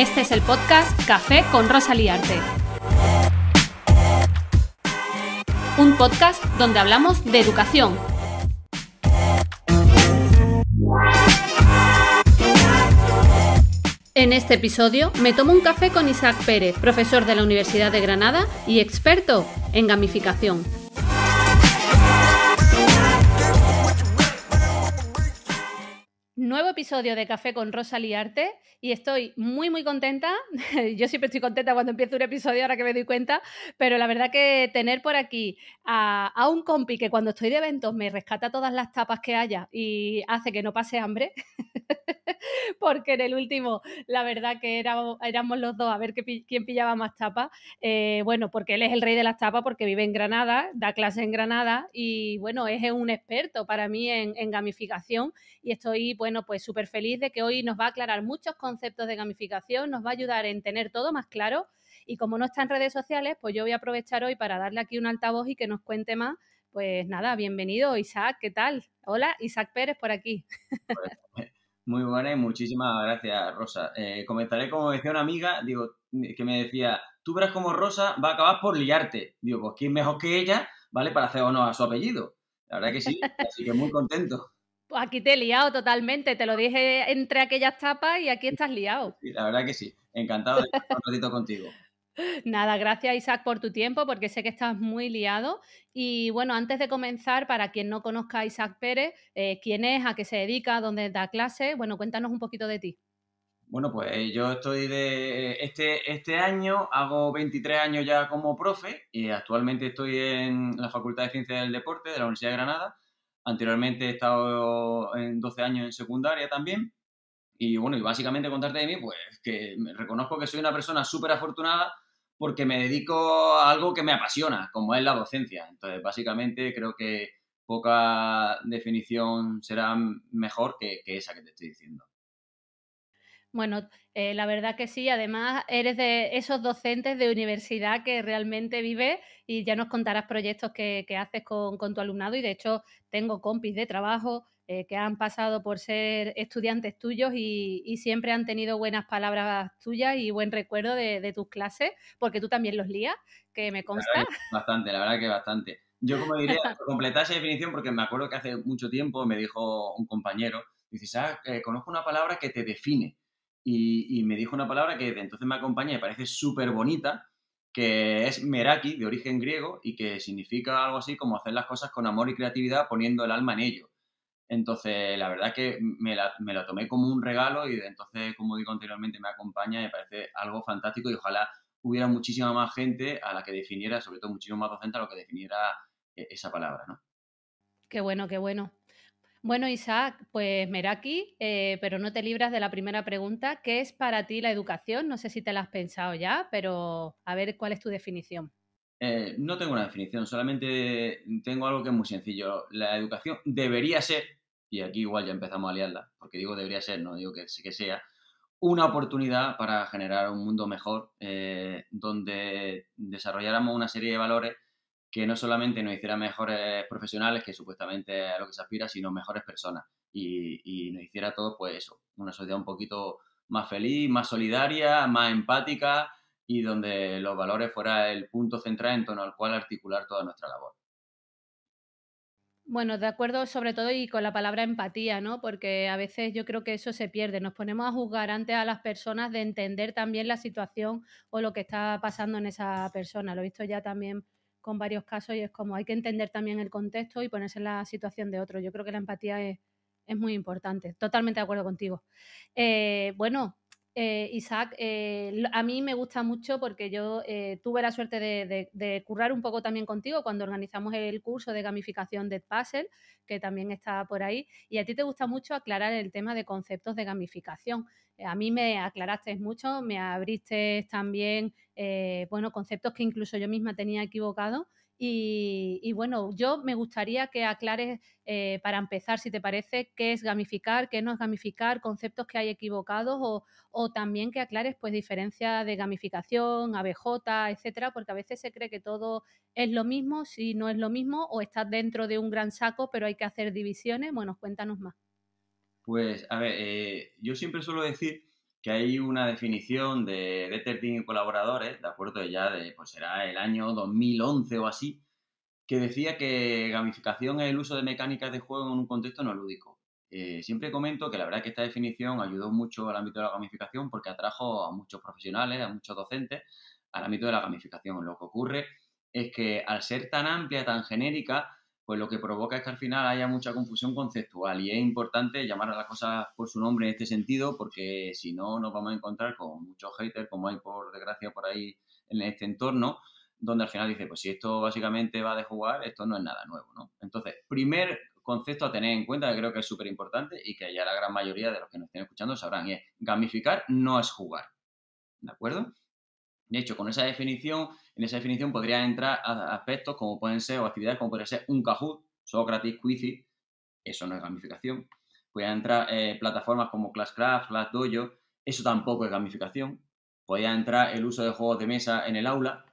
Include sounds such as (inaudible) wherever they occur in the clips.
Este es el podcast Café con Rosa Liarte. Un podcast donde hablamos de educación. En este episodio me tomo un café con Isaac Pérez, profesor de la Universidad de Granada y experto en gamificación. Episodio de Café con Rosa Liarte y estoy muy muy contenta. (laughs) Yo siempre estoy contenta cuando empiezo un episodio, ahora que me doy cuenta, pero la verdad que tener por aquí a, un compi que cuando estoy de eventos me rescata todas las tapas que haya y hace que no pase hambre, (laughs) (laughs) porque en el último la verdad que éramos, éramos los dos a ver quién pillaba más tapas. Eh, bueno, porque él es el rey de las tapas porque vive en Granada, da clase en Granada y bueno, es un experto para mí en, en gamificación y estoy, bueno, pues súper feliz de que hoy nos va a aclarar muchos conceptos de gamificación, nos va a ayudar en tener todo más claro. Y como no está en redes sociales, pues yo voy a aprovechar hoy para darle aquí un altavoz y que nos cuente más. Pues nada, bienvenido Isaac, ¿qué tal? Hola, Isaac Pérez por aquí. Pues, (laughs) muy buena y muchísimas gracias, Rosa. Eh, comentaré, como decía una amiga, digo, que me decía, tú verás como Rosa va a acabar por liarte. Digo, pues quién mejor que ella, ¿vale? Para hacer honor a su apellido. La verdad que sí, (laughs) así que muy contento. Pues aquí te he liado totalmente, te lo dije entre aquellas tapas y aquí estás liado. Sí, la verdad que sí, encantado de estar un ratito contigo. (laughs) Nada, gracias Isaac por tu tiempo, porque sé que estás muy liado. Y bueno, antes de comenzar, para quien no conozca a Isaac Pérez, eh, quién es, a qué se dedica, dónde da clase, bueno, cuéntanos un poquito de ti. Bueno, pues yo estoy de. Este, este año hago 23 años ya como profe y actualmente estoy en la Facultad de Ciencias del Deporte de la Universidad de Granada Anteriormente he estado en 12 años en secundaria también. Y bueno, y básicamente contarte de mí, pues que reconozco que soy una persona súper afortunada porque me dedico a algo que me apasiona, como es la docencia. Entonces, básicamente creo que poca definición será mejor que, esa que te estoy diciendo. Bueno, eh, la verdad que sí. Además, eres de esos docentes de universidad que realmente vives y ya nos contarás proyectos que, haces con, tu alumnado. Y de hecho, tengo compis de trabajo eh, que han pasado por ser estudiantes tuyos y, siempre han tenido buenas palabras tuyas y buen recuerdo de, tus clases, porque tú también los lías, que me consta. Bastante, la verdad que bastante. Yo, como diría, (laughs) completar esa definición porque me acuerdo que hace mucho tiempo me dijo un compañero, dices, ah, eh, conozco una palabra que te define y, me dijo una palabra que entonces me acompaña y me parece súper bonita, que es meraki, de origen griego, y que significa algo así como hacer las cosas con amor y creatividad poniendo el alma en ello. Entonces, la verdad que me la, me la tomé como un regalo y de entonces, como digo anteriormente, me acompaña y me parece algo fantástico y ojalá hubiera muchísima más gente a la que definiera, sobre todo muchísimo más docente a lo que definiera eh, esa palabra, ¿no? Qué bueno, qué bueno. Bueno, Isaac, pues Meraki, eh, pero no te libras de la primera pregunta. ¿Qué es para ti la educación? No sé si te la has pensado ya, pero a ver cuál es tu definición. Eh, no tengo una definición, solamente tengo algo que es muy sencillo. La educación debería ser, y aquí igual ya empezamos a liarla, porque digo debería ser, no digo que, que sea, una oportunidad para generar un mundo mejor, eh, donde desarrolláramos una serie de valores que no solamente nos hiciera mejores profesionales, que supuestamente es a lo que se aspira, sino mejores personas. Y, nos hiciera todo, pues eso, una sociedad un poquito más feliz, más solidaria, más empática y donde los valores fuera el punto central en torno al cual articular toda nuestra labor. Bueno, de acuerdo sobre todo y con la palabra empatía, ¿no? Porque a veces yo creo que eso se pierde. Nos ponemos a juzgar antes a las personas de entender también la situación o lo que está pasando en esa persona. Lo he visto ya también con varios casos y es como hay que entender también el contexto y ponerse en la situación de otro. Yo creo que la empatía es, muy importante. Totalmente de acuerdo contigo. Eh, bueno, eh, Isaac, eh, a mí me gusta mucho porque yo tuve la suerte de, currar un poco también contigo cuando organizamos el curso de gamificación de Puzzle, que también está por ahí, y a ti te gusta mucho aclarar el tema de conceptos de gamificación. a mí me aclaraste mucho, me abriste también eh, bueno, conceptos que incluso yo misma tenía equivocado. Y, bueno, yo me gustaría que aclares, eh, para empezar, si te parece, qué es gamificar, qué no es gamificar, conceptos que hay equivocados o, también que aclares pues diferencia de gamificación, ABJ, etcétera, porque a veces se cree que todo es lo mismo, si no es lo mismo, o estás dentro de un gran saco, pero hay que hacer divisiones. Bueno, cuéntanos más. Pues, a ver, eh, yo siempre suelo decir que hay una definición de Detecting y colaboradores, de acuerdo, ya de, pues será el año 2011 o así, que decía que gamificación es el uso de mecánicas de juego en un contexto no lúdico. Eh, siempre comento que la verdad es que esta definición ayudó mucho al ámbito de la gamificación porque atrajo a muchos profesionales, a muchos docentes al ámbito de la gamificación. Lo que ocurre es que al ser tan amplia, tan genérica, pues lo que provoca es que al final haya mucha confusión conceptual y es importante llamar a las cosas por su nombre en este sentido porque si no nos vamos a encontrar con muchos haters como hay por desgracia por ahí en este entorno donde al final dice, pues si esto básicamente va de jugar, esto no es nada nuevo, ¿no? Entonces, primer concepto a tener en cuenta que creo que es súper importante y que ya la gran mayoría de los que nos estén escuchando sabrán, es gamificar no es jugar, ¿de acuerdo? De hecho, con esa definición, en esa definición podrían entrar aspectos como pueden ser, o actividades como puede ser un Kahoot, Socrates, Quizy, eso no es gamificación. Podrían entrar eh, plataformas como Classcraft, Dojo, eso tampoco es gamificación. Podría entrar el uso de juegos de mesa en el aula,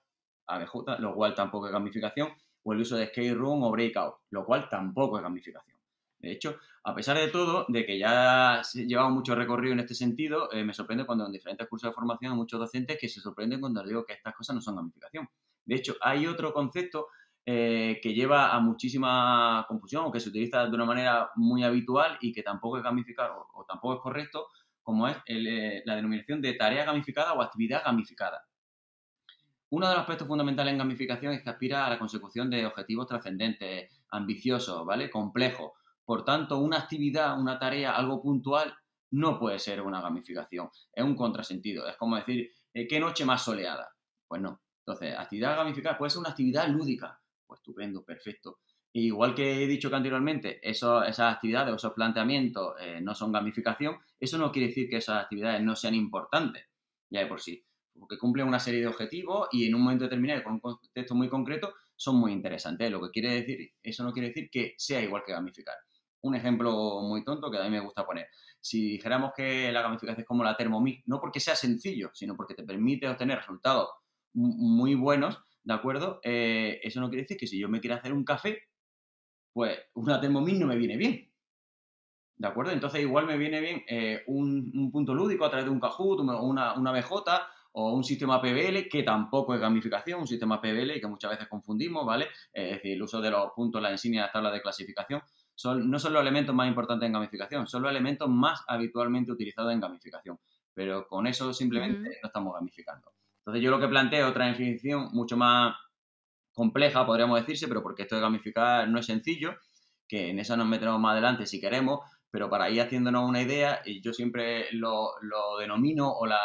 ABJ, lo cual tampoco es gamificación. O el uso de Skate Room o Breakout, lo cual tampoco es gamificación. De hecho, a pesar de todo, de que ya llevamos mucho recorrido en este sentido, eh, me sorprende cuando en diferentes cursos de formación hay muchos docentes que se sorprenden cuando les digo que estas cosas no son gamificación. De hecho, hay otro concepto eh, que lleva a muchísima confusión o que se utiliza de una manera muy habitual y que tampoco es gamificado o, tampoco es correcto, como es eh, la denominación de tarea gamificada o actividad gamificada. Uno de los aspectos fundamentales en gamificación es que aspira a la consecución de objetivos trascendentes, ambiciosos, ¿vale? Complejos por tanto, una actividad, una tarea, algo puntual, no puede ser una gamificación. Es un contrasentido. Es como decir, eh, ¿qué noche más soleada? Pues no. Entonces, actividad gamificada puede ser una actividad lúdica. Pues estupendo, perfecto. igual que he dicho que anteriormente, esas actividades o esos planteamientos eh, no son gamificación, eso no quiere decir que esas actividades no sean importantes, ya de por sí, porque cumplen una serie de objetivos y en un momento determinado, con un contexto muy concreto, son muy interesantes. Lo que quiere decir, eso no quiere decir que sea igual que gamificar un ejemplo muy tonto que a mí me gusta poner. Si dijéramos que la gamificación es como la Thermomix, no porque sea sencillo, sino porque te permite obtener resultados muy buenos, ¿de acuerdo? Eh, eso no quiere decir que si yo me quiero hacer un café, pues una Thermomix no me viene bien. ¿De acuerdo? Entonces igual me viene bien eh, un, punto lúdico a través de un Kahoot, una, una BJ o un sistema PBL, que tampoco es gamificación, un sistema PBL que muchas veces confundimos, ¿vale? es decir, el uso de los puntos, la insignia, la tabla de clasificación, no son los elementos más importantes en gamificación, son los elementos más habitualmente utilizados en gamificación. Pero con eso simplemente no estamos gamificando. Entonces yo lo que planteo otra definición mucho más compleja, podríamos decirse, pero porque esto de gamificar no es sencillo, que en eso nos metemos más adelante si queremos, pero para ir haciéndonos una idea, yo siempre lo, denomino o la,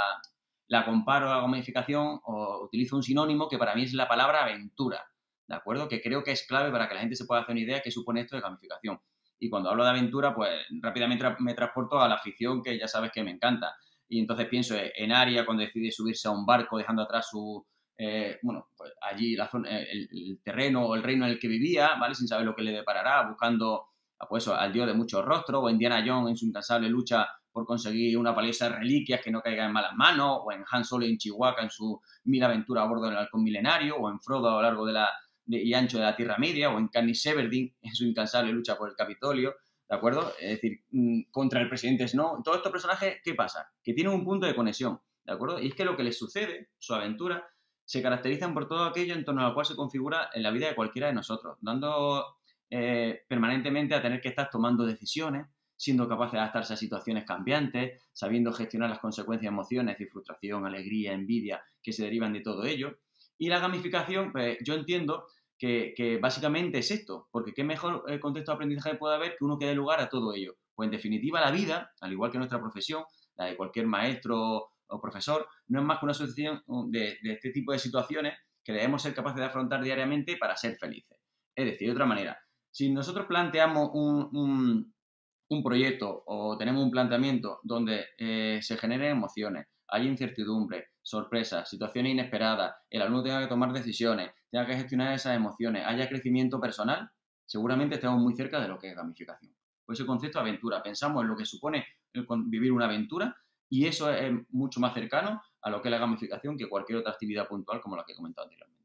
la comparo a la gamificación o utilizo un sinónimo que para mí es la palabra aventura. ¿De acuerdo? Que creo que es clave para que la gente se pueda hacer una idea de qué supone esto de gamificación. Y cuando hablo de aventura, pues rápidamente me transporto a la afición que ya sabes que me encanta. Y entonces pienso en Aria cuando decide subirse a un barco dejando atrás su, eh, bueno, pues allí la zona, el, terreno o el reino en el que vivía, ¿vale? Sin saber lo que le deparará, buscando pues, al dios de muchos rostros, o Indiana Jones en su incansable lucha por conseguir una paliza de reliquias que no caiga en malas manos, o en Han Solo en Chihuahua en su mil aventura a bordo del halcón milenario, o en Frodo a lo largo de la, y ancho de la Tierra Media, o en Katniss Everdeen (laughs) en su incansable lucha por el Capitolio, ¿de acuerdo? Es decir, mm, contra el presidente Snow. Todos estos personajes, ¿qué pasa? Que tienen un punto de conexión, ¿de acuerdo? Y es que lo que les sucede, su aventura, se caracterizan por todo aquello en torno al cual se configura en la vida de cualquiera de nosotros, dando eh, permanentemente a tener que estar tomando decisiones, siendo capaces de adaptarse a situaciones cambiantes, sabiendo gestionar las consecuencias de emociones y frustración, alegría, envidia que se derivan de todo ello. Y la gamificación, pues yo entiendo que, básicamente es esto, porque qué mejor eh, contexto de aprendizaje puede haber que uno que dé lugar a todo ello. Pues en definitiva la vida, al igual que nuestra profesión, la de cualquier maestro o profesor, no es más que una asociación de, este tipo de situaciones que debemos ser capaces de afrontar diariamente para ser felices. Es decir, de otra manera, si nosotros planteamos un, proyecto o tenemos un planteamiento donde eh, se generen emociones, hay incertidumbre, sorpresas, situaciones inesperadas, el alumno tenga que tomar decisiones, tenga que gestionar esas emociones, haya crecimiento personal, seguramente estamos muy cerca de lo que es gamificación. Por ese concepto de aventura, pensamos en lo que supone vivir una aventura y eso es mucho más cercano a lo que es la gamificación que cualquier otra actividad puntual como la que he comentado anteriormente.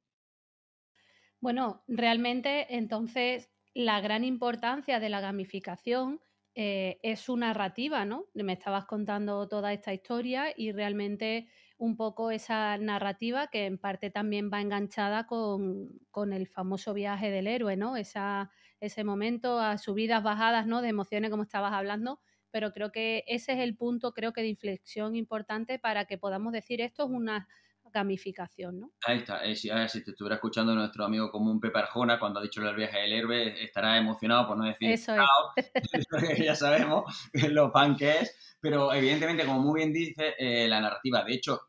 Bueno, realmente entonces la gran importancia de la gamificación eh, es su narrativa, ¿no? Me estabas contando toda esta historia y realmente un poco esa narrativa que en parte también va enganchada con, con el famoso viaje del héroe, ¿no? Esa, ese momento a subidas, bajadas, ¿no? De emociones como estabas hablando, pero creo que ese es el punto, creo que de inflexión importante para que podamos decir esto es una gamificación, ¿no? Ahí está, eh, si, si, te estuviera escuchando nuestro amigo común Pepe Arjona cuando ha dicho el viaje del héroe, estará emocionado por no decir Eso es. (laughs) ya sabemos (laughs) lo fan que es, pero evidentemente, como muy bien dice, eh, la narrativa, de hecho,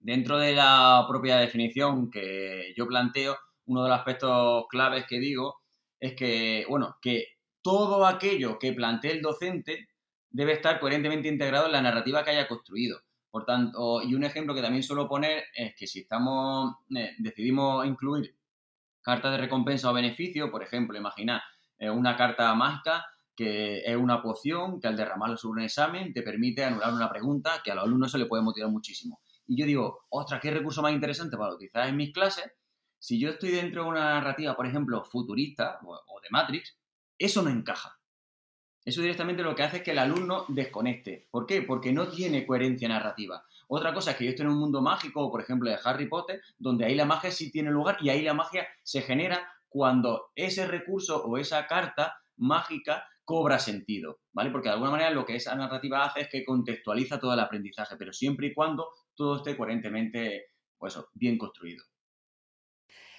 dentro de la propia definición que yo planteo, uno de los aspectos claves que digo es que, bueno, que todo aquello que plantee el docente debe estar coherentemente integrado en la narrativa que haya construido. Por tanto, y un ejemplo que también suelo poner es que si estamos, eh, decidimos incluir cartas de recompensa o beneficio, por ejemplo, imagina eh, una carta mágica que es una poción que al derramarlo sobre un examen te permite anular una pregunta que a los alumnos se le puede motivar muchísimo. Y yo digo, ostras, qué recurso más interesante para utilizar en mis clases. Si yo estoy dentro de una narrativa, por ejemplo, futurista o de Matrix, eso no encaja. Eso directamente lo que hace es que el alumno desconecte. ¿Por qué? Porque no tiene coherencia narrativa. Otra cosa es que yo estoy en un mundo mágico, por ejemplo, de Harry Potter, donde ahí la magia sí tiene lugar y ahí la magia se genera cuando ese recurso o esa carta mágica cobra sentido, ¿vale? Porque de alguna manera lo que esa narrativa hace es que contextualiza todo el aprendizaje, pero siempre y cuando todo esté coherentemente, pues bien construido.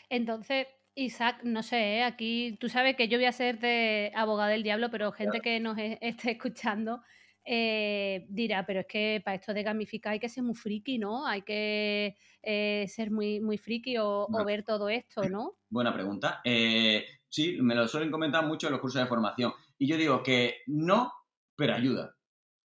Entonces, Isaac, no sé, ¿eh? aquí tú sabes que yo voy a ser de abogado del diablo, pero gente que nos e, esté escuchando eh, dirá, pero es que para esto de gamificar hay que ser muy friki, ¿no? Hay que eh, ser muy, muy friki o, ver todo esto, (clears throat) ¿no? Buena pregunta. sí, me lo suelen comentar mucho en los cursos de formación. Y yo digo que no, pero ayuda.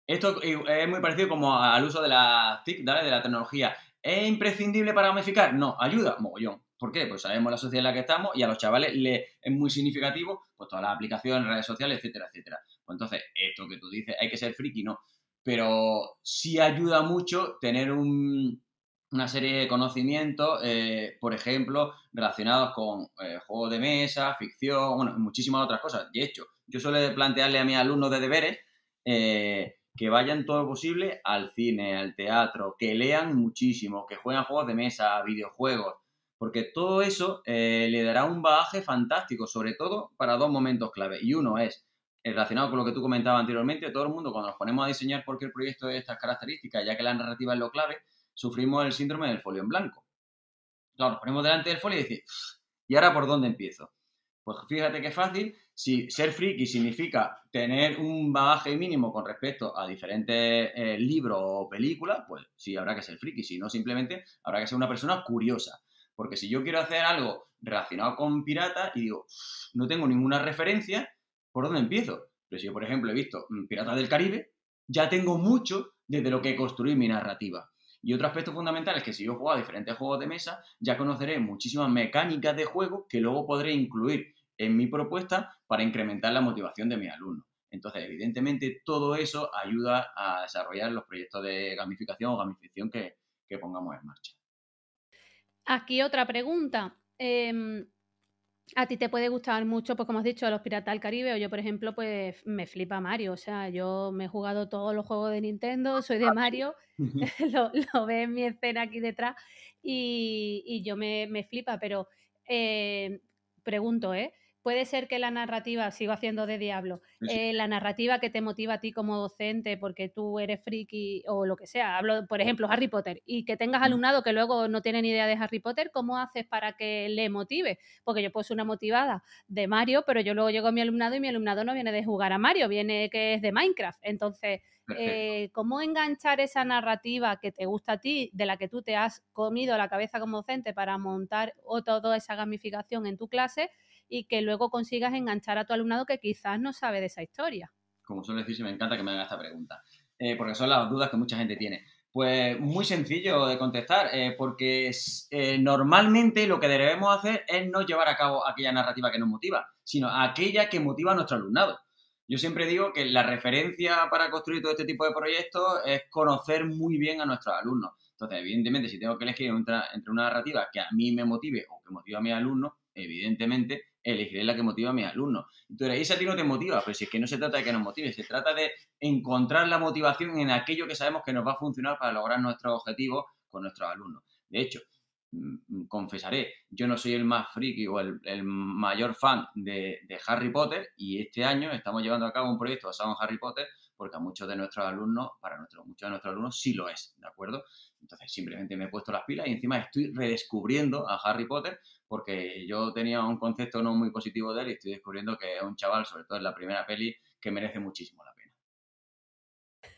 Esto es muy parecido como al uso de la TIC, ¿vale? De la tecnología. ¿Es imprescindible para gamificar? No, ayuda, mogollón. ¿Por qué? Pues sabemos la sociedad en la que estamos y a los chavales le es muy significativo pues todas las aplicaciones, redes sociales, etcétera, etcétera. Pues entonces, esto que tú dices, hay que ser friki, ¿no? Pero sí ayuda mucho tener una serie de conocimientos, eh, por ejemplo, relacionados con eh, juegos de mesa, ficción, bueno, muchísimas otras cosas. De hecho, yo suelo plantearle a mis alumnos de deberes eh, que vayan todo lo posible al cine, al teatro, que lean muchísimo, que jueguen juegos de mesa, videojuegos, porque todo eso eh, le dará un bagaje fantástico, sobre todo para dos momentos clave. Y uno es eh, relacionado con lo que tú comentabas anteriormente, todo el mundo cuando nos ponemos a diseñar cualquier proyecto de estas características, ya que la narrativa es lo clave, sufrimos el síndrome del folio en blanco. Claro, nos ponemos delante del folio y decimos, ¿y ahora por dónde empiezo? Pues fíjate qué fácil, si ser friki significa tener un bagaje mínimo con respecto a diferentes eh, libros o películas, pues sí habrá que ser friki, si no simplemente habrá que ser una persona curiosa. Porque si yo quiero hacer algo relacionado con piratas y digo, no tengo ninguna referencia, ¿por dónde empiezo? Pero si yo, por ejemplo, he visto mm, Piratas del Caribe, ya tengo mucho desde lo que construí mi narrativa. Y otro aspecto fundamental es que si yo juego a diferentes juegos de mesa, ya conoceré muchísimas mecánicas de juego que luego podré incluir en mi propuesta para incrementar la motivación de mis alumnos. Entonces, evidentemente, todo eso ayuda a desarrollar los proyectos de gamificación o gamificación que pongamos en marcha. Aquí otra pregunta. Em, a ti te puede gustar mucho, pues como has dicho, los Piratas del Caribe, o yo, por ejemplo, pues me flipa Mario. O sea, yo me he jugado todos los juegos de Nintendo, soy de Mario, (laughs) (laughs) lo, lo ves en mi escena aquí detrás, y, yo me, flipa, pero eh, pregunto, ¿eh? Puede ser que la narrativa, sigo haciendo de diablo, eh, la narrativa que te motiva a ti como docente porque tú eres friki o lo que sea, hablo, por ejemplo, Harry Potter, y que tengas alumnado que luego no tiene ni idea de Harry Potter, ¿cómo haces para que le motive? Porque yo puedo ser una motivada de Mario, pero yo luego llego a mi alumnado y mi alumnado no viene de jugar a Mario, viene que es de Minecraft. Entonces, eh, ¿cómo enganchar esa narrativa que te gusta a ti, de la que tú te has comido la cabeza como docente para montar o toda esa gamificación en tu clase? Y que luego consigas enganchar a tu alumnado que quizás no sabe de esa historia. Como suele decir, me encanta que me haga esta pregunta, eh, porque son las dudas que mucha gente tiene. Pues muy sencillo de contestar, eh, porque eh, normalmente lo que debemos hacer es no llevar a cabo aquella narrativa que nos motiva, sino aquella que motiva a nuestro alumnado. Yo siempre digo que la referencia para construir todo este tipo de proyectos es conocer muy bien a nuestros alumnos. Entonces, evidentemente, si tengo que elegir entre, una narrativa que a mí me motive o que motive a mis alumnos, evidentemente elegiré la que motiva a mis alumnos. Dirás, esa a ti no te motiva, pero si es que no se trata de que nos motive, se trata de encontrar la motivación en aquello que sabemos que nos va a funcionar para lograr nuestros objetivos con nuestros alumnos. De hecho, mm, confesaré, yo no soy el más friki o el, mayor fan de, de, Harry Potter y este año estamos llevando a cabo un proyecto basado en Harry Potter porque a muchos de nuestros alumnos, para nuestros, muchos de nuestros alumnos sí lo es, ¿de acuerdo? Entonces simplemente me he puesto las pilas y encima estoy redescubriendo a Harry Potter porque yo tenía un concepto no muy positivo de él y estoy descubriendo que es un chaval, sobre todo en la primera peli, que merece muchísimo la.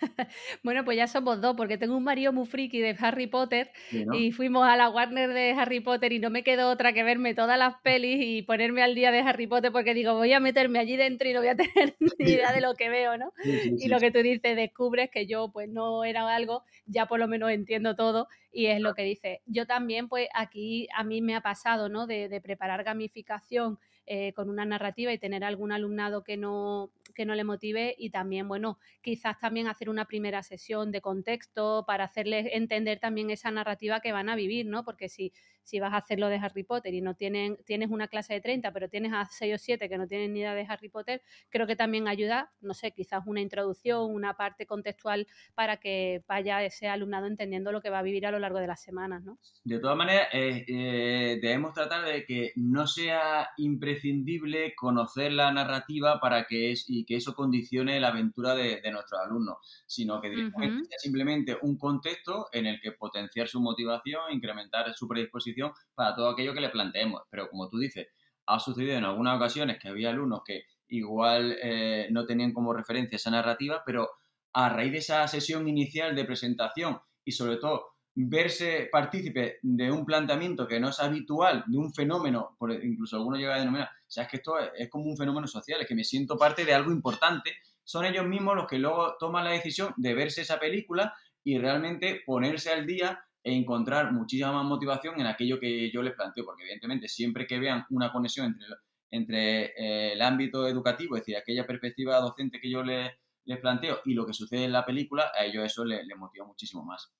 (laughs) bueno, pues ya somos dos, porque tengo un marido muy friki de Harry Potter y fuimos a la Warner de Harry Potter y no me quedó otra que verme todas las pelis y ponerme al día de Harry Potter porque digo, voy a meterme allí dentro y no voy a (laughs) tener ni idea de lo que veo, ¿no? y lo que tú dices, descubres que yo pues no era algo, ya por lo menos entiendo todo y es lo que dice. Yo también pues aquí a mí me ha pasado, ¿no? De, de preparar gamificación eh, con una narrativa y tener algún alumnado que no, que no le motive y también, bueno, quizás también hacer una primera sesión de contexto para hacerles entender también esa narrativa que van a vivir, ¿no? Porque si, si vas a hacerlo de Harry Potter y no tienen, tienes una clase de 30, pero tienes a 6 o 7 que no tienen ni idea de Harry Potter, creo que también ayuda, no sé, quizás una introducción, una parte contextual para que vaya ese alumnado entendiendo lo que va a vivir a lo largo de las semanas, ¿no? De todas maneras, eh, eh, debemos tratar de que no sea imprescindible conocer la narrativa para que es, y que eso condicione la aventura de, nuestros alumnos, sino que directamente sea simplemente un contexto en el que potenciar su motivación, incrementar su predisposición para todo aquello que le planteemos. Pero como tú dices, ha sucedido en algunas ocasiones que había alumnos que igual eh, no tenían como referencia esa narrativa, pero a raíz de esa sesión inicial de presentación y sobre todo verse partícipe de un planteamiento que no es habitual, de un fenómeno, por, incluso algunos llega a denominar, o es que esto es, como un fenómeno social, es que me siento parte de algo importante, son ellos mismos los que luego toman la decisión de verse esa película y realmente ponerse al día e encontrar muchísima más motivación en aquello que yo les planteo, porque evidentemente siempre que vean una conexión entre, entre eh, el ámbito educativo, es decir, aquella perspectiva docente que yo les, les planteo y lo que sucede en la película, a ellos eso les motiva muchísimo más.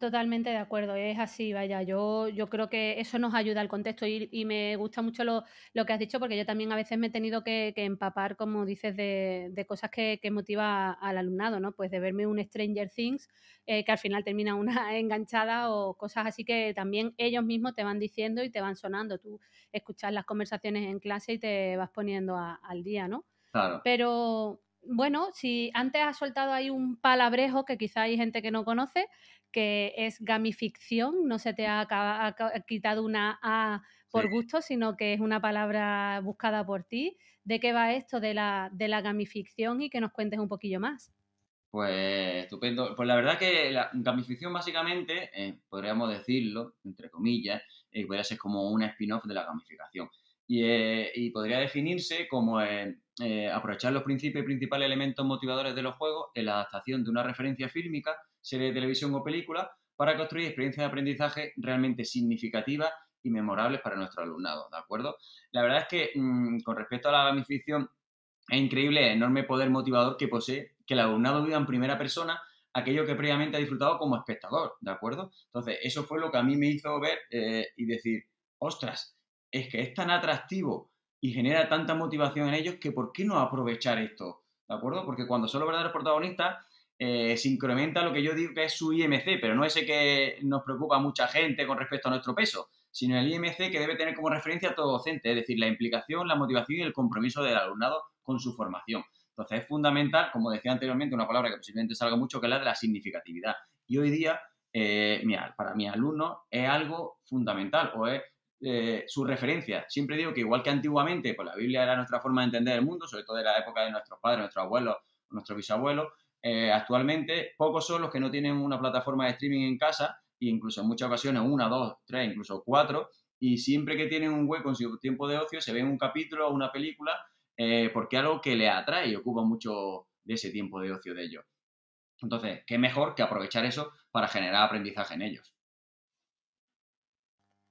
Totalmente de acuerdo, es así, vaya, yo, yo creo que eso nos ayuda al contexto y, me gusta mucho lo, que has dicho porque yo también a veces me he tenido que, empapar, como dices, de, cosas que, que, motiva al alumnado, ¿no? Pues de verme un Stranger Things eh, que al final termina una (laughs) enganchada o cosas así que también ellos mismos te van diciendo y te van sonando. Tú escuchas las conversaciones en clase y te vas poniendo al día, ¿no? Claro. Pero bueno, si antes has soltado ahí un palabrejo que quizá hay gente que no conoce, que es gamificción, no se te ha, quitado una A por gusto, sino que es una palabra buscada por ti. ¿De qué va esto de la, de la gamificción y que nos cuentes un poquillo más? Pues estupendo. Pues la verdad que la gamificción básicamente, eh, podríamos decirlo, entre comillas, eh, podría ser como un spin-off de la gamificación. Y, eh, y podría definirse como aprovechar los principios y principales elementos motivadores de los juegos en la adaptación de una referencia fílmica serie de televisión o película para construir experiencias de aprendizaje realmente significativas y memorables para nuestro alumnado, ¿de acuerdo? La verdad es que mm, con respecto a la gamificación es increíble el enorme poder motivador que posee que el alumnado viva en primera persona aquello que previamente ha disfrutado como espectador, ¿de acuerdo? Entonces, eso fue lo que a mí me hizo ver eh, y decir, ostras, es que es tan atractivo y genera tanta motivación en ellos que ¿por qué no aprovechar esto? ¿De acuerdo? Porque cuando son los verdaderos protagonistas, eh, se incrementa lo que yo digo que es su IMC, pero no ese que nos preocupa a mucha gente con respecto a nuestro peso, sino el IMC que debe tener como referencia a todo docente, es decir, la implicación, la motivación y el compromiso del alumnado con su formación. Entonces es fundamental, como decía anteriormente, una palabra que posiblemente salga mucho, que es la de la significatividad. Y hoy día, eh, para mi alumno es algo fundamental o es eh, su referencia. Siempre digo que igual que antiguamente, pues la Biblia era nuestra forma de entender el mundo, sobre todo de la época de nuestros padres, nuestros abuelos, nuestros bisabuelos, eh, actualmente pocos son los que no tienen una plataforma de streaming en casa, e incluso en muchas ocasiones una, dos, tres, incluso cuatro, y siempre que tienen un hueco en su tiempo de ocio se ven un capítulo o una película eh, porque algo que le atrae y ocupa mucho de ese tiempo de ocio de ellos. Entonces, qué mejor que aprovechar eso para generar aprendizaje en ellos.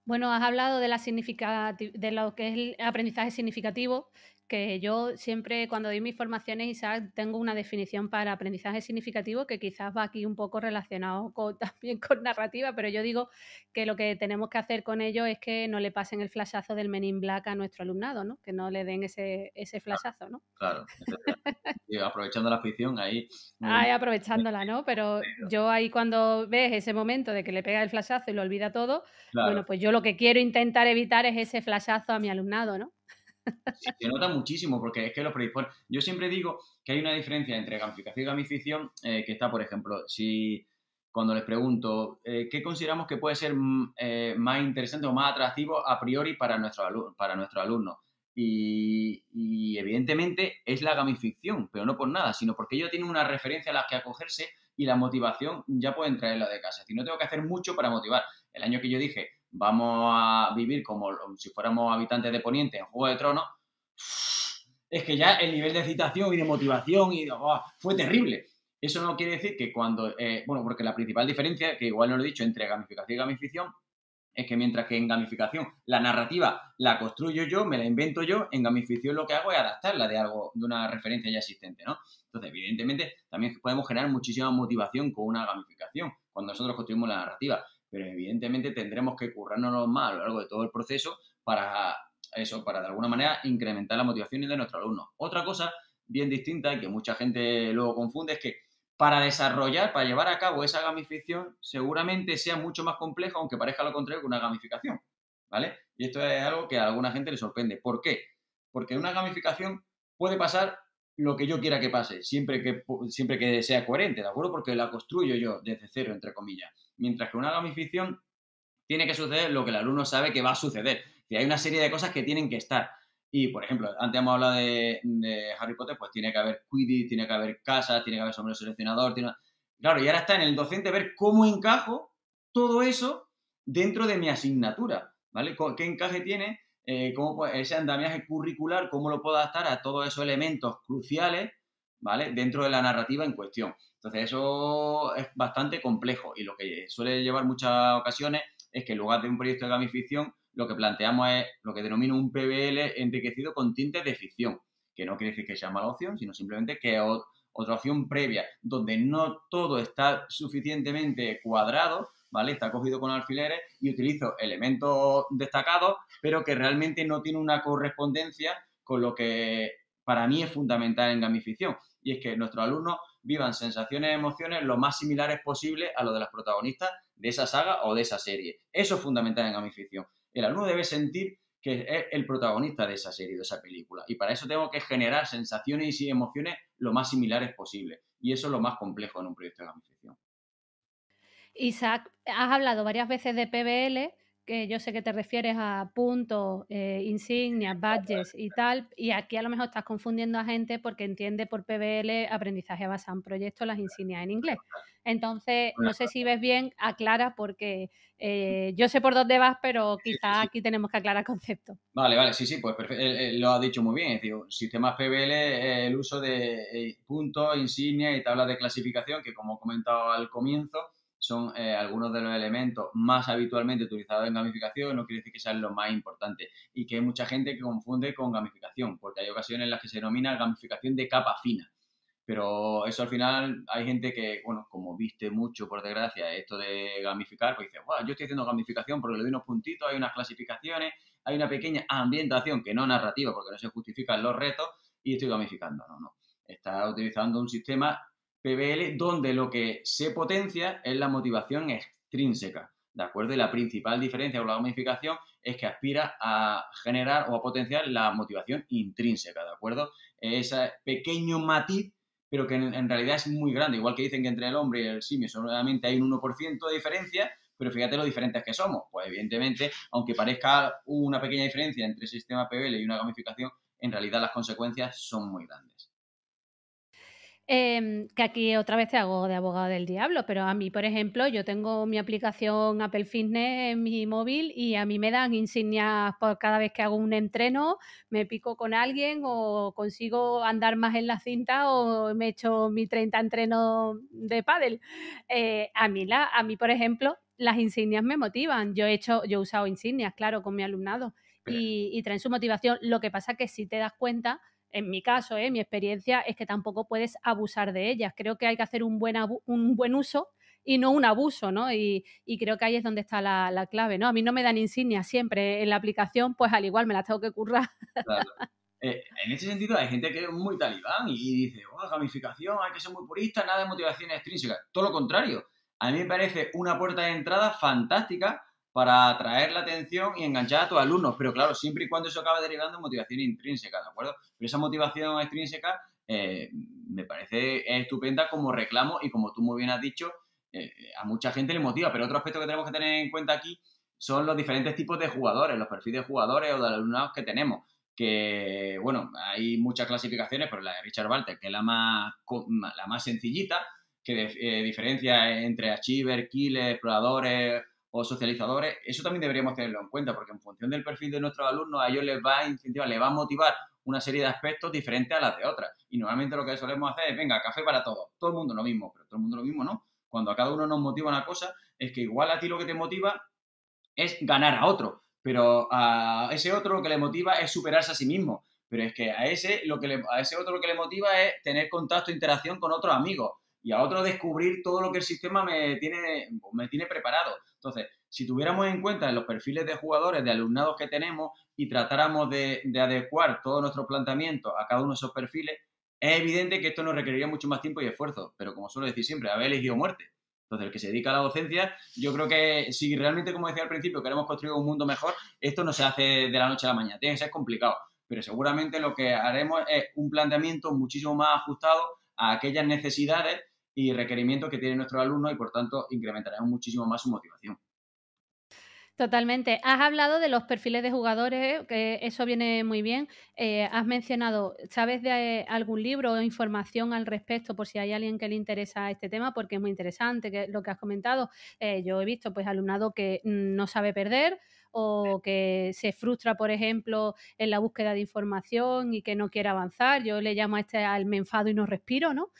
Bueno, has hablado de, la de lo que es el aprendizaje significativo, que yo siempre cuando doy mis formaciones, Isaac, tengo una definición para aprendizaje significativo que quizás va aquí un poco relacionado con, (laughs) también con narrativa, pero yo digo que lo que tenemos que hacer con ello es que no le pasen el flashazo del Men in Black a nuestro alumnado, ¿no? Que no le den ese, ese flashazo, ¿no? Claro, (laughs) aprovechando la ficción ahí. Ahí aprovechándola, ¿no? (laughs) Pero yo ahí cuando ves ese momento de que le pega el flashazo y lo olvida todo, bueno, pues yo lo que quiero intentar evitar es ese flashazo a mi alumnado, ¿no? Se nota muchísimo porque es que lo predispone. Yo siempre digo que hay una diferencia entre gamificación y gamificación eh, que está, por ejemplo, si cuando les pregunto eh, qué consideramos que puede ser mm, eh, más interesante o más atractivo a priori para nuestro, para nuestro alumno. Y, evidentemente es la gamificación, pero no por nada, sino porque ellos tienen una referencia a la que acogerse y la motivación ya pueden traerla de casa. Si no tengo que hacer mucho para motivar. El año que yo dije, vamos a vivir como si fuéramos habitantes de Poniente en Juego de Tronos, es que ya el nivel de excitación y de motivación y oh, fue terrible. Eso no quiere decir que cuando, eh, bueno, porque la principal diferencia, que igual no lo he dicho, entre gamificación y gamificación, es que mientras que en gamificación la narrativa la construyo yo, me la invento yo, en gamificación lo que hago es adaptarla de algo, de una referencia ya existente, ¿no? Entonces, evidentemente, también podemos generar muchísima motivación con una gamificación, cuando nosotros construimos la narrativa pero evidentemente tendremos que currarnos más a lo largo de todo el proceso para eso, para de alguna manera incrementar la motivación de nuestro alumno. Otra cosa bien distinta y que mucha gente luego confunde es que para desarrollar, para llevar a cabo esa gamificación, seguramente sea mucho más compleja, aunque parezca lo contrario, que una gamificación. ¿Vale? Y esto es algo que a alguna gente le sorprende. ¿Por qué? Porque una gamificación puede pasar lo que yo quiera que pase, siempre que, siempre que sea coherente, ¿de acuerdo? Porque la construyo yo desde cero, entre comillas. Mientras que una gamificación tiene que suceder lo que el alumno sabe que va a suceder. Que hay una serie de cosas que tienen que estar. Y, por ejemplo, antes hemos hablado de, Harry Potter, pues tiene que haber Quidditch, tiene que haber casas, tiene que haber sombrero seleccionador. Tiene... Claro, y ahora está en el docente ver cómo encajo todo eso dentro de mi asignatura, ¿vale? ¿Qué encaje tiene eh, cómo ese andamiaje curricular, cómo lo puedo adaptar a todos esos elementos cruciales, ¿vale? Dentro de la narrativa en cuestión. Entonces, eso es bastante complejo y lo que suele llevar muchas ocasiones es que en lugar de un proyecto de gamificación, lo que planteamos es lo que denomino un PBL enriquecido con tintes de ficción, que no quiere decir que sea mala opción, sino simplemente que es otra opción previa, donde no todo está suficientemente cuadrado ¿vale? Está cogido con alfileres y utilizo elementos destacados, pero que realmente no tiene una correspondencia con lo que para mí es fundamental en gamificación. Y es que nuestros alumnos vivan sensaciones y emociones lo más similares posible a lo de las protagonistas de esa saga o de esa serie. Eso es fundamental en gamificación. El alumno debe sentir que es el protagonista de esa serie, de esa película. Y para eso tengo que generar sensaciones y emociones lo más similares posible. Y eso es lo más complejo en un proyecto de gamificación. Isaac, has hablado varias veces de PBL, que yo sé que te refieres a puntos, eh, insignias, badges y tal, y aquí a lo mejor estás confundiendo a gente porque entiende por PBL aprendizaje basado en proyectos las insignias en inglés. Entonces, no sé si ves bien, aclara porque eh, yo sé por dónde vas, pero quizás aquí tenemos que aclarar (laughs) conceptos. Vale, vale, sí, sí, pues eh, lo has dicho muy bien. Es decir, sistemas PBL el uso de puntos, insignias y tablas de clasificación que, como he comentado al comienzo, son eh, algunos de los elementos más habitualmente utilizados en gamificación, no quiere decir que sean los más importantes y que hay mucha gente que confunde con gamificación, porque hay ocasiones en las que se denomina gamificación de capa fina. Pero eso al final hay gente que, bueno, como viste mucho, por desgracia, esto de gamificar, pues dice, wow, yo estoy haciendo gamificación porque le doy unos puntitos, hay unas clasificaciones, hay una pequeña ambientación que no narrativa porque no se justifican los retos y estoy gamificando. No, no. Está utilizando un sistema PBL, donde lo que se potencia es la motivación extrínseca, ¿de acuerdo? Y la principal diferencia con la gamificación es que aspira a generar o a potenciar la motivación intrínseca, ¿de acuerdo? Ese pequeño matiz, pero que en, realidad es muy grande, igual que dicen que entre el hombre y el simio solamente hay un 1% de diferencia, pero fíjate lo diferentes que somos. Pues evidentemente, aunque parezca una pequeña diferencia entre el sistema PBL y una gamificación, en realidad las consecuencias son muy grandes. Em, que aquí otra vez te hago de abogado del diablo, pero a mí, por ejemplo, yo tengo mi aplicación Apple Fitness en mi móvil y a mí me dan insignias por cada vez que hago un entreno, me pico con alguien o consigo andar más en la cinta o me echo mi 30 entrenos de pádel. Eh, a, mí a mí, por ejemplo, las insignias me motivan. Yo he hecho, yo he usado insignias, claro, con mi alumnado y, traen su motivación. Lo que pasa que si te das cuenta, en mi caso, ¿eh? mi experiencia es que tampoco puedes abusar de ellas. Creo que hay que hacer un buen, un buen uso y no un abuso, ¿no? Y, creo que ahí es donde está la, clave, ¿no? A mí no me dan insignias siempre en la aplicación, pues al igual me las tengo que currar. Eh, en ese sentido hay gente que es muy talibán y dice, oh, gamificación, hay que ser muy purista, nada de motivación extrínseca. Todo lo contrario. A mí me parece una puerta de entrada fantástica para atraer la atención y enganchar a tus alumnos, pero claro, siempre y cuando eso acabe derivando en motivación intrínseca, ¿de acuerdo? Pero esa motivación extrínseca eh, me parece estupenda como reclamo y como tú muy bien has dicho, eh, a mucha gente le motiva, pero otro aspecto que tenemos que tener en cuenta aquí son los diferentes tipos de jugadores, los perfiles de jugadores o de alumnados que tenemos. Que, bueno, hay muchas clasificaciones, pero la de Richard Walter, que es la más, la más sencillita, que eh, diferencia entre achiever, killer, exploradores o socializadores, eso también deberíamos tenerlo en cuenta, porque en función del perfil de nuestros alumnos, a ellos les va a incentivar, les va a motivar una serie de aspectos diferentes a las de otras. Y normalmente lo que solemos hacer es, venga, café para todos, todo el mundo lo mismo, pero todo el mundo lo mismo, ¿no? Cuando a cada uno nos motiva una cosa, es que igual a ti lo que te motiva es ganar a otro, pero a ese otro lo que le motiva es superarse a sí mismo. Pero es que a ese, lo que a ese otro lo que le motiva es tener contacto interacción con otros amigos y a otro descubrir todo lo que el sistema me tiene, me tiene preparado. Entonces, si tuviéramos en cuenta los perfiles de jugadores, de alumnados que tenemos y tratáramos de, de adecuar todo nuestro planteamiento a cada uno de esos perfiles, es evidente que esto nos requeriría mucho más tiempo y esfuerzo, pero como suelo decir siempre, haber elegido muerte. Entonces, el que se dedica a la docencia, yo creo que si realmente, como decía al principio, queremos construir un mundo mejor, esto no se hace de la noche a la mañana, tiene que ser complicado, pero seguramente lo que haremos es un planteamiento muchísimo más ajustado a aquellas necesidades y requerimientos que tienen nuestros alumnos y, por tanto, incrementaremos muchísimo más su motivación. Totalmente. Has hablado de los perfiles de jugadores, que eso viene muy bien. Eh, has mencionado, ¿sabes de algún libro o información al respecto por si hay alguien que le interesa este tema? Porque es muy interesante que, lo que has comentado. Eh, yo he visto pues alumnado que no sabe perder o que se frustra, por ejemplo, en la búsqueda de información y que no quiere avanzar. Yo le llamo a este al me enfado y no respiro, ¿no?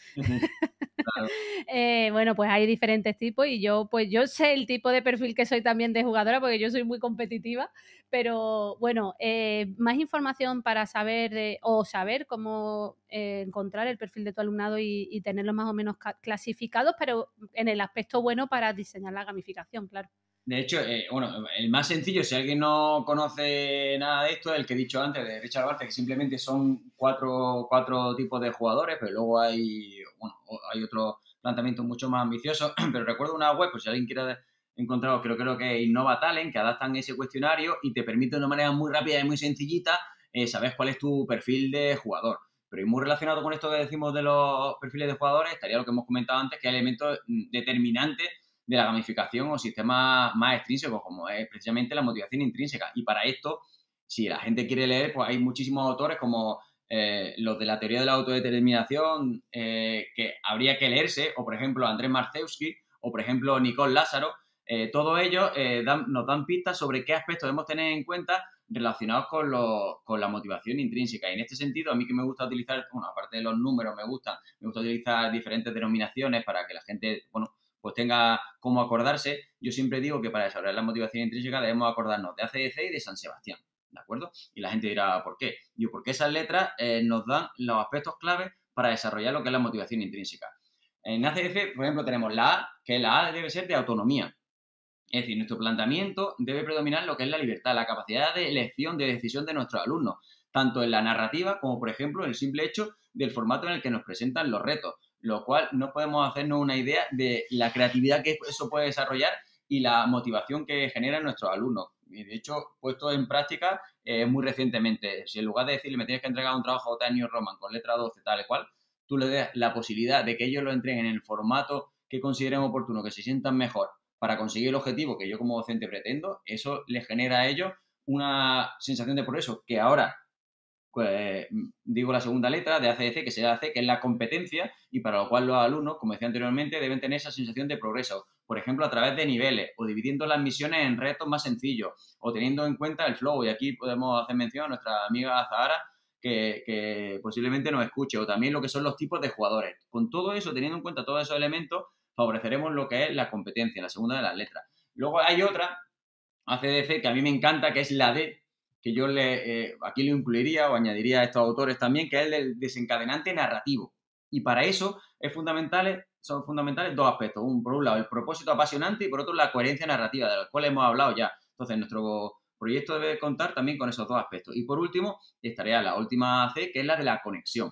Eh, bueno, pues hay diferentes tipos y yo, pues yo sé el tipo de perfil que soy también de jugadora porque yo soy muy competitiva, pero bueno, eh, más información para saber o saber cómo eh, encontrar el perfil de tu alumnado y, y tenerlo más o menos clasificado, pero en el aspecto bueno para diseñar la gamificación, claro. De hecho, eh, bueno, el más sencillo, si alguien no conoce nada de esto, el que he dicho antes de Richard Barthes, que simplemente son cuatro, cuatro tipos de jugadores, pero luego hay, bueno, hay otros planteamientos mucho más ambiciosos. (clears throat) Pero recuerdo una web, pues si alguien quiere encontrar, creo, creo que Innova Talent, que adaptan ese cuestionario y te permite de una manera muy rápida y muy sencillita eh, saber cuál es tu perfil de jugador. Pero muy relacionado con esto que decimos de los perfiles de jugadores, estaría lo que hemos comentado antes, que hay elementos determinantes de la gamificación o sistemas más extrínsecos, como es precisamente la motivación intrínseca. Y para esto, si la gente quiere leer, pues hay muchísimos autores como eh, los de la teoría de la autodeterminación eh, que habría que leerse, o por ejemplo Andrés Marcewski, o por ejemplo Nicole Lázaro. Eh, todos ellos nos dan pistas sobre qué aspectos debemos tener en cuenta relacionados con, con, la motivación intrínseca. Y en este sentido, a mí que me gusta utilizar, bueno, aparte de los números, me gusta, me gusta utilizar diferentes denominaciones para que la gente, bueno, pues tenga cómo acordarse, yo siempre digo que para desarrollar la motivación intrínseca debemos acordarnos de ACDC y de San Sebastián, ¿de acuerdo? Y la gente dirá, ¿por qué? Digo, porque esas letras eh, nos dan los aspectos clave para desarrollar lo que es la motivación intrínseca. En ACDC, por ejemplo, tenemos la A, que la A debe ser de autonomía. Es decir, nuestro planteamiento debe predominar lo que es la libertad, la capacidad de elección, de decisión de nuestros alumnos, tanto en la narrativa como, por ejemplo, en el simple hecho del formato en el que nos presentan los retos lo cual no podemos hacernos una idea de la creatividad que eso puede desarrollar y la motivación que genera en nuestros alumnos. Y de hecho, puesto en práctica eh, muy recientemente. Si en lugar de decirle me tienes que entregar un trabajo de New Roman con letra 12, tal y cual, tú le des la posibilidad de que ellos lo entreguen en el formato que consideren oportuno, que se sientan mejor para conseguir el objetivo que yo como docente pretendo, eso les genera a ellos una sensación de progreso que ahora pues, digo la segunda letra de ACDC, que se hace, que es la competencia, y para lo cual los alumnos, como decía anteriormente, deben tener esa sensación de progreso, por ejemplo, a través de niveles, o dividiendo las misiones en retos más sencillos, o teniendo en cuenta el flow, y aquí podemos hacer mención a nuestra amiga Zahara, que, que posiblemente nos escuche, o también lo que son los tipos de jugadores. Con todo eso, teniendo en cuenta todos esos elementos, favoreceremos lo que es la competencia, la segunda de las letras. Luego hay otra, ACDC, que a mí me encanta, que es la D, que yo le, eh, aquí lo incluiría o añadiría a estos autores también, que es el desencadenante narrativo. Y para eso es fundamental, son fundamentales dos aspectos. Un, por un lado, el propósito apasionante y por otro, la coherencia narrativa, de la cual hemos hablado ya. Entonces, nuestro proyecto debe contar también con esos dos aspectos. Y por último, estaría la última C, que es la de la conexión.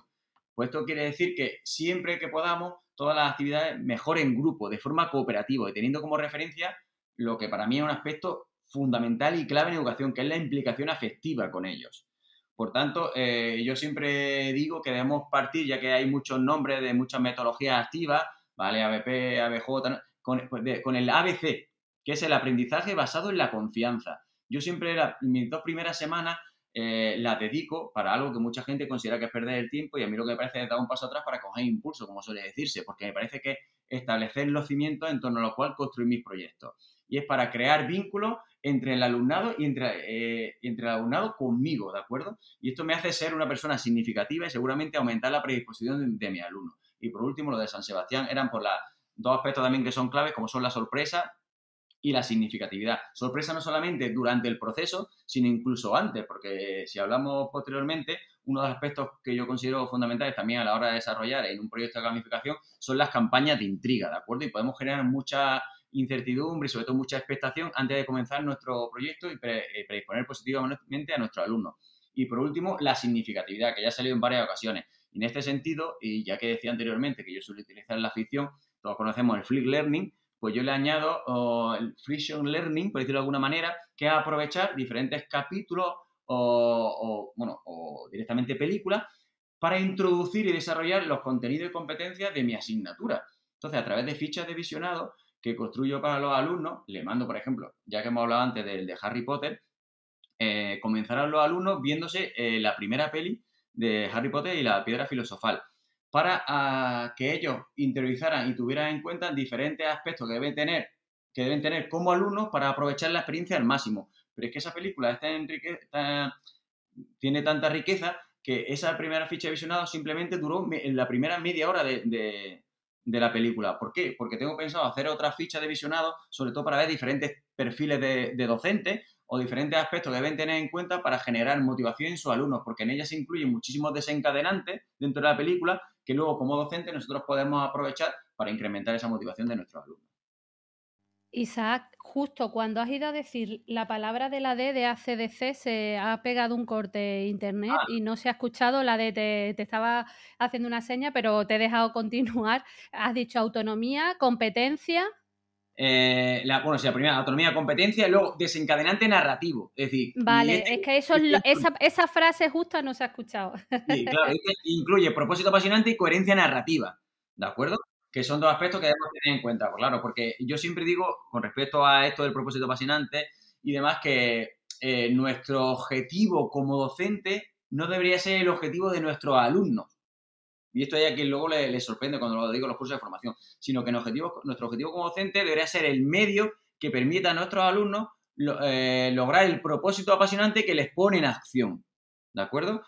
Pues esto quiere decir que siempre que podamos, todas las actividades mejor en grupo, de forma cooperativa y teniendo como referencia lo que para mí es un aspecto fundamental y clave en educación, que es la implicación afectiva con ellos. Por tanto, eh, yo siempre digo que debemos partir, ya que hay muchos nombres de muchas metodologías activas, ¿vale? ABP, ABJ, con, pues, con el ABC, que es el aprendizaje basado en la confianza. Yo siempre, mis dos primeras semanas, eh, las dedico para algo que mucha gente considera que es perder el tiempo y a mí lo que me parece es dar un paso atrás para coger impulso, como suele decirse, porque me parece que establecer los cimientos en torno a los cuales construir mis proyectos. Y es para crear vínculos entre el alumnado y entre, eh, entre el alumnado conmigo, ¿de acuerdo? Y esto me hace ser una persona significativa y seguramente aumentar la predisposición de, mi alumno. Y por último, lo de San Sebastián eran por los dos aspectos también que son claves, como son la sorpresa y la significatividad. Sorpresa no solamente durante el proceso, sino incluso antes, porque si hablamos posteriormente, uno de los aspectos que yo considero fundamentales también a la hora de desarrollar en un proyecto de gamificación son las campañas de intriga, ¿de acuerdo? Y podemos generar mucha incertidumbre y sobre todo mucha expectación antes de comenzar nuestro proyecto y eh, predisponer positivamente a nuestros alumnos. Y por último, la significatividad, que ya ha salido en varias ocasiones. Y en este sentido, y ya que decía anteriormente que yo suelo utilizar la ficción, todos conocemos el Flick Learning, pues yo le añado el Friction Learning, por decirlo de alguna manera, que es aprovechar diferentes capítulos o, bueno, o directamente películas para introducir y desarrollar los contenidos y competencias de mi asignatura. Entonces, a través de fichas de visionado que construyo para los alumnos, le mando, por ejemplo, ya que hemos hablado antes del de Harry Potter, eh, comenzarán los alumnos viéndose eh, la primera peli de Harry Potter y la piedra filosofal para ah, que ellos interiorizaran y tuvieran en cuenta diferentes aspectos que deben tener que deben tener como alumnos para aprovechar la experiencia al máximo. Pero es que esa película está tiene tanta riqueza que esa primera ficha de visionado simplemente duró en la primera media hora de, la película. ¿Por qué? Porque tengo pensado hacer otra ficha de visionado, sobre todo para ver diferentes perfiles de, de docentes o diferentes aspectos que deben tener en cuenta para generar motivación en sus alumnos, porque en ellas se incluyen muchísimos desencadenantes dentro de la película que luego como docente nosotros podemos aprovechar para incrementar esa motivación de nuestros alumnos. Isaac, justo cuando has ido a decir la palabra de la D de ACDC, se ha pegado un corte internet ah. y no se ha escuchado la D. Te, te, estaba haciendo una seña, pero te he dejado (laughs) continuar. Has dicho autonomía, competencia. Eh, la, bueno, sí, la primera, autonomía, competencia, y luego desencadenante narrativo. Es decir, vale, es que eso (laughs) esa, esa, frase justa no se ha escuchado. Sí, claro, (laughs) incluye propósito apasionante y coherencia narrativa, ¿de acuerdo? Que son dos aspectos que debemos tener en cuenta, claro, porque yo siempre digo, con respecto a esto del propósito apasionante y demás, que eh, nuestro objetivo como docente no debería ser el objetivo de nuestros alumnos y esto hay a quien luego le, sorprende cuando lo digo en los cursos de formación, sino que nuestro objetivo como docente debería ser el medio que permita a nuestros alumnos eh, lograr el propósito apasionante que les pone en acción. ¿De acuerdo?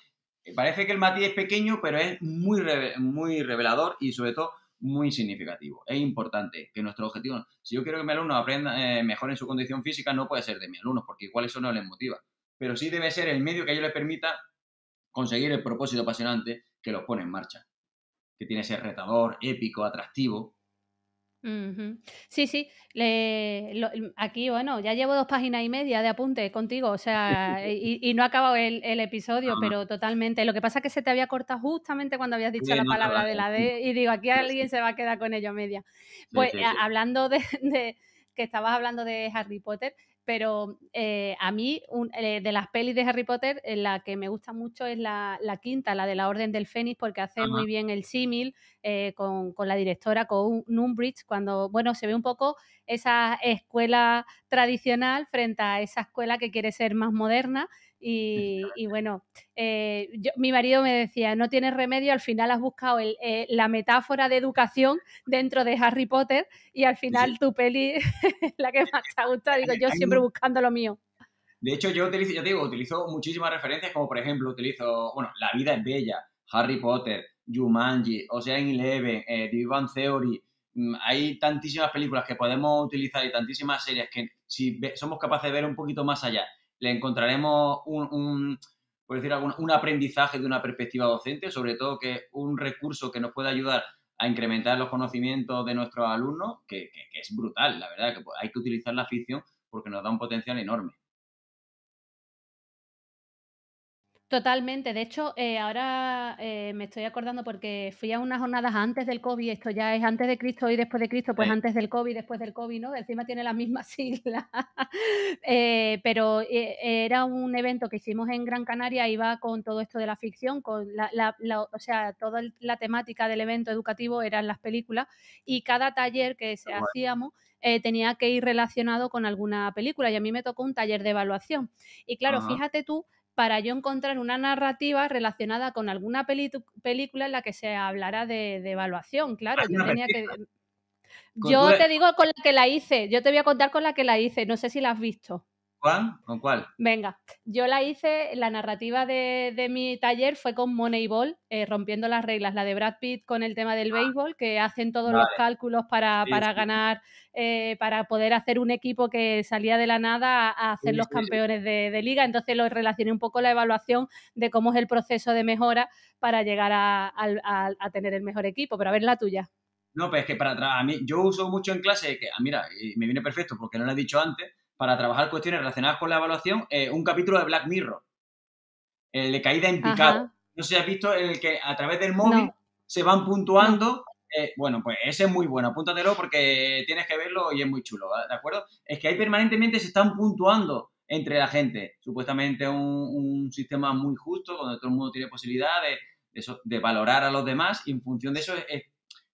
Eh, parece que el matiz es pequeño, pero es muy, muy revelador y sobre todo muy significativo. Es importante que nuestro objetivo, si yo quiero que mi alumno aprenda eh, mejor en su condición física, no puede ser de mi alumno, porque igual eso no les motiva. Pero sí debe ser el medio que a ellos les permita conseguir el propósito apasionante que los pone en marcha que tiene ese retador, épico, atractivo. Sí, sí. aquí, bueno, ya llevo dos páginas y media de apunte contigo, o sea, (laughs) y, no ha acabado el, episodio, pero totalmente. Lo que pasa es que se te había cortado justamente cuando habías dicho la palabra de la D, y digo, aquí alguien se va a quedar con ello media. Pues hablando de, que estabas hablando de Harry Potter, pero eh, a mí, eh, de las pelis de Harry Potter, eh, la que me gusta mucho es la, quinta, la de la Orden del Fénix, porque hace muy bien el símil con, con, la directora, con Numbridge, cuando, bueno, se ve un poco esa escuela tradicional frente a esa escuela que quiere ser más moderna y, bueno, eh, mi marido me decía, no tienes remedio, al final has buscado eh, la metáfora de educación dentro de Harry Potter y al final tu peli es (laughs) la que más te ha gustado. Digo, yo siempre buscando lo mío. De hecho, yo utilizo, yo digo, utilizo muchísimas referencias, como por ejemplo, utilizo, bueno, La vida es bella, Harry Potter, Jumanji, Ocean Eleven, eh, The Theory. Mm, hay tantísimas películas que podemos utilizar y tantísimas series que si somos capaces de ver un poquito más allá le encontraremos un, por decir un aprendizaje de una perspectiva docente, sobre todo que un recurso que nos pueda ayudar a incrementar los conocimientos de nuestros alumnos, que, que es brutal, la verdad, que hay que utilizar la ficción porque nos da un potencial enorme. Totalmente. De hecho, eh, ahora eh, me estoy acordando porque fui a unas jornadas antes del COVID, esto ya es antes de Cristo y después de Cristo, pues antes del COVID, después del COVID, ¿no? Encima tiene la misma (laughs) sigla. Eh, pero era un evento que hicimos en Gran Canaria, iba con todo esto de la ficción, con la, o sea, toda la temática del evento educativo eran las películas y cada taller que se hacíamos tenía que ir relacionado con alguna película y a mí me tocó un taller de evaluación. Y claro, fíjate tú para yo encontrar una narrativa relacionada con alguna película en la que se hablara de, evaluación. Claro, yo tenía que... Yo te digo con la que la hice, yo te voy a contar con la que la hice, no sé si la has visto. ¿Cuál? ¿Con cuál? Venga, yo la hice, la narrativa de, mi taller fue con Moneyball, eh, rompiendo las reglas, la de Brad Pitt con el tema del ah. béisbol, que hacen todos los cálculos para, ganar, eh, para poder hacer un equipo que salía de la nada a, hacer los campeones de, liga. Entonces lo relacioné un poco la evaluación de cómo es el proceso de mejora para llegar a, tener el mejor equipo. Pero a ver la tuya. No, pues es que para atrás, a mí, yo uso mucho en clase, que ah, mira, me viene perfecto porque no lo he dicho antes, para trabajar cuestiones relacionadas con la evaluación, eh, un capítulo de Black Mirror, el de caída en picado. No sé si has visto el que a través del móvil se van puntuando. Eh, bueno, pues ese es muy bueno, apúntatelo porque tienes que verlo y es muy chulo, ¿de acuerdo? Es que ahí permanentemente se están puntuando entre la gente. Supuestamente un, sistema muy justo, donde todo el mundo tiene posibilidad de, de, valorar a los demás y en función de eso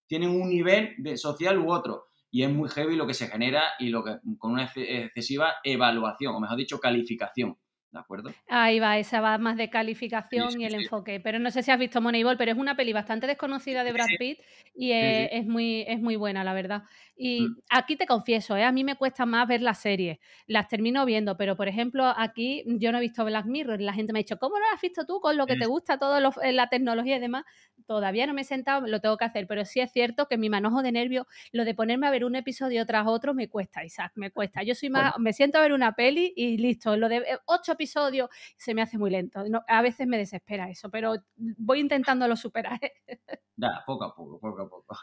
tienen un nivel de social u otro y es muy heavy lo que se genera y lo que con una excesiva evaluación, o mejor dicho, calificación. ¿De acuerdo? Ahí va, esa va más de calificación y el enfoque. Pero no sé si has visto Moneyball, pero es una peli bastante desconocida de Brad Pitt y es, muy, es muy buena, la verdad. Y mm. aquí te confieso, ¿eh? a mí me cuesta más ver las series. Las termino viendo, pero por ejemplo, aquí yo no he visto Black Mirror. La gente me ha dicho, ¿cómo no has visto tú con lo que te gusta, todo eh, la tecnología y demás? Todavía no me he sentado, lo tengo que hacer, pero sí es cierto que mi manojo de nervios, lo de ponerme a ver un episodio tras otro, me cuesta, Isaac, me cuesta. Yo soy más, me siento a ver una peli y listo. Lo de eh, ocho episodios se me hace muy lento. a veces me desespera eso, pero voy intentándolo superar. (laughs) Ya, poco a poco, poco a poco.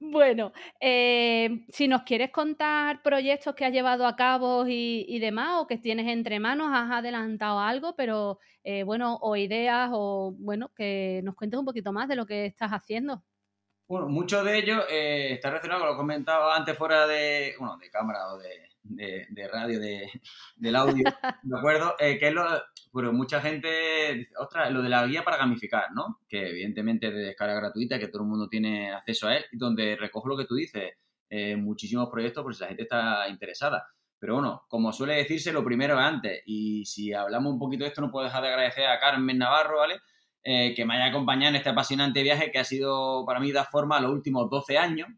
Bueno, eh, si nos quieres contar proyectos que has llevado a cabo y, demás, o que tienes entre manos, has adelantado algo, pero eh, bueno, o ideas, o bueno, que nos cuentes un poquito más de lo que estás haciendo. Bueno, mucho de ello eh, está relacionado con lo que comentaba antes fuera de, bueno, de cámara o de, de, radio, de, del audio, (laughs) ¿de acuerdo? Eh, que es lo, pero mucha gente dice, ostras, lo de la guía para gamificar, ¿no? Que evidentemente es de descarga gratuita, que todo el mundo tiene acceso a él, donde recojo lo que tú dices, eh, muchísimos proyectos por si la gente está interesada. Pero bueno, como suele decirse, lo primero es antes. Y si hablamos un poquito de esto, no puedo dejar de agradecer a Carmen Navarro, ¿vale? Eh, que me haya acompañado en este apasionante viaje que ha sido para mí dar forma a los últimos 12 años,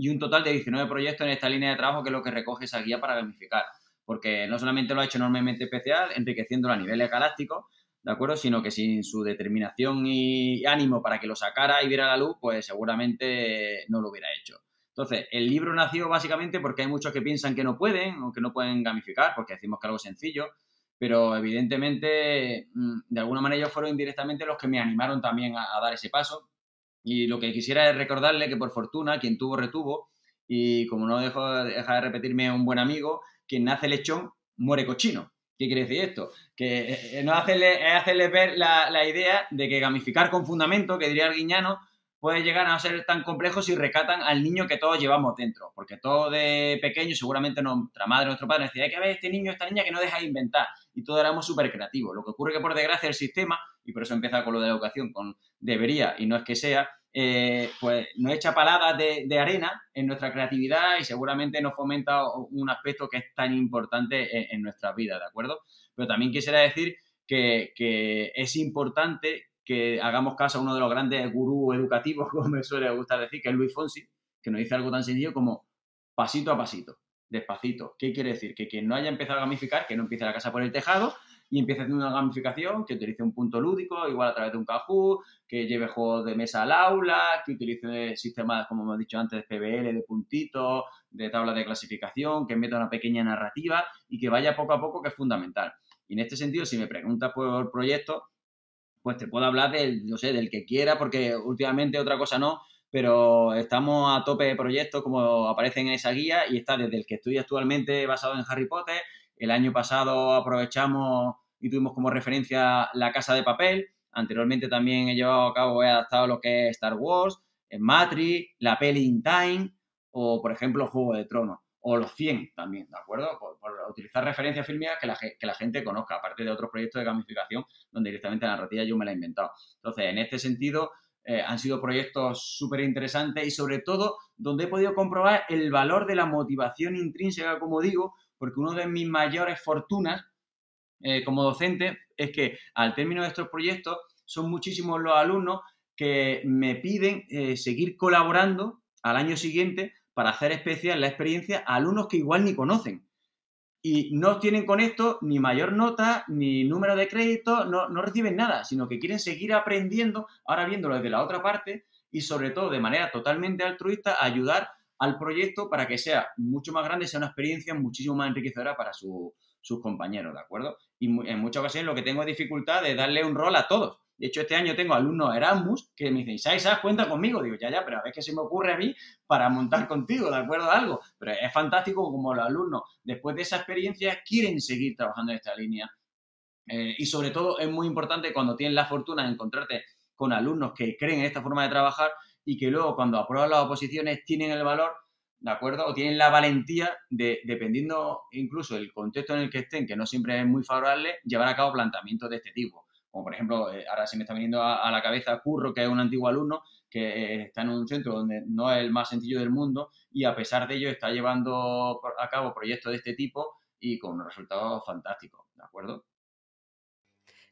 y un total de 19 proyectos en esta línea de trabajo que es lo que recoge esa guía para gamificar. Porque no solamente lo ha hecho enormemente especial, enriqueciéndolo a niveles galácticos, ¿de acuerdo? Sino que sin su determinación y ánimo para que lo sacara y viera la luz, pues seguramente no lo hubiera hecho. Entonces, el libro nació básicamente porque hay muchos que piensan que no pueden o que no pueden gamificar, porque decimos que algo sencillo, pero evidentemente, mm, de alguna manera ellos fueron indirectamente los que me animaron también a dar ese paso y lo que quisiera es recordarle que por fortuna quien tuvo retuvo y como no dejo, deja de repetirme un buen amigo, quien nace lechón muere cochino. ¿Qué quiere decir esto? Que eh, eh, no hacerle, hacerle ver la, la, idea de que gamificar con fundamento, que diría el guiñano, puede llegar a ser tan complejo si recatan al niño que todos llevamos dentro. Porque todos de pequeño, seguramente nuestra madre, nuestro padre decía, hay que ver este niño, esta niña que no deja de inventar. Y todos éramos súper creativos. Lo que ocurre que por desgracia el sistema, y por eso empieza con lo de la educación, con debería y no es que sea, eh, pues nos echa paladas de, arena en nuestra creatividad y seguramente nos fomenta un aspecto que es tan importante en, nuestra vida, ¿de acuerdo? Pero también quisiera decir que es importante que hagamos caso a uno de los grandes gurús educativos, (laughs) como me suele gustar decir, que es Luis Fonsi, que nos dice algo tan sencillo como pasito a pasito, despacito. ¿Qué quiere decir? Que quien no haya empezado a gamificar, que no empiece la casa por el tejado y empiece haciendo una gamificación, que utilice un punto lúdico, igual a través de un Kahoot, que lleve juegos de mesa al aula, que utilice sistemas, como hemos dicho antes, de PBL, de puntitos, de tablas de clasificación, que meta una pequeña narrativa y que vaya poco a poco, que es fundamental. Y en este sentido, si me preguntas por proyectos, pues te puedo hablar del, yo sé, del que quiera, porque últimamente otra cosa no, pero estamos a tope de proyectos como aparecen en esa guía y está desde el que estoy actualmente basado en Harry Potter. El año pasado aprovechamos y tuvimos como referencia La Casa de Papel. Anteriormente también he llevado a cabo, he adaptado lo que es Star Wars, Matrix, la peli In Time o, por ejemplo, Juego de Tronos o los 100 también, ¿de acuerdo? Por, utilizar referencias fílmicas que la, que la, gente conozca, aparte de otros proyectos de gamificación donde directamente la narrativa yo me la he inventado. Entonces, en este sentido, eh, han sido proyectos súper interesantes y sobre todo donde he podido comprobar el valor de la motivación intrínseca, como digo, porque una de mis mayores fortunas eh, como docente es que al término de estos proyectos son muchísimos los alumnos que me piden eh, seguir colaborando al año siguiente para hacer especial la experiencia a alumnos que igual ni conocen. Y no tienen con esto ni mayor nota, ni número de crédito, no, no reciben nada, sino que quieren seguir aprendiendo, ahora viéndolo desde la otra parte y sobre todo de manera totalmente altruista, ayudar al proyecto para que sea mucho más grande, sea una experiencia muchísimo más enriquecedora para sus compañeros, ¿de acuerdo? Y en muchas ocasiones lo que tengo es dificultad de darle un rol a todos. De hecho, este año tengo alumnos Erasmus que me dicen, Isaac, Isaac, cuenta conmigo. Digo, ya, ya, pero a ver qué se me ocurre a mí para montar contigo, ¿de acuerdo? Algo. Pero es fantástico como los alumnos, después de esa experiencia, quieren seguir trabajando en esta línea. Eh, y sobre todo es muy importante cuando tienes la fortuna de encontrarte con alumnos que creen en esta forma de trabajar y que luego cuando aprueban las oposiciones tienen el valor ¿de acuerdo? O tienen la valentía de, dependiendo incluso del contexto en el que estén, que no siempre es muy favorable, llevar a cabo planteamientos de este tipo. Como por ejemplo, eh, ahora se me está viniendo a, la cabeza Curro, que es un antiguo alumno que eh, está en un centro donde no es el más sencillo del mundo y a pesar de ello está llevando a cabo proyectos de este tipo y con unos resultados fantásticos, ¿de acuerdo?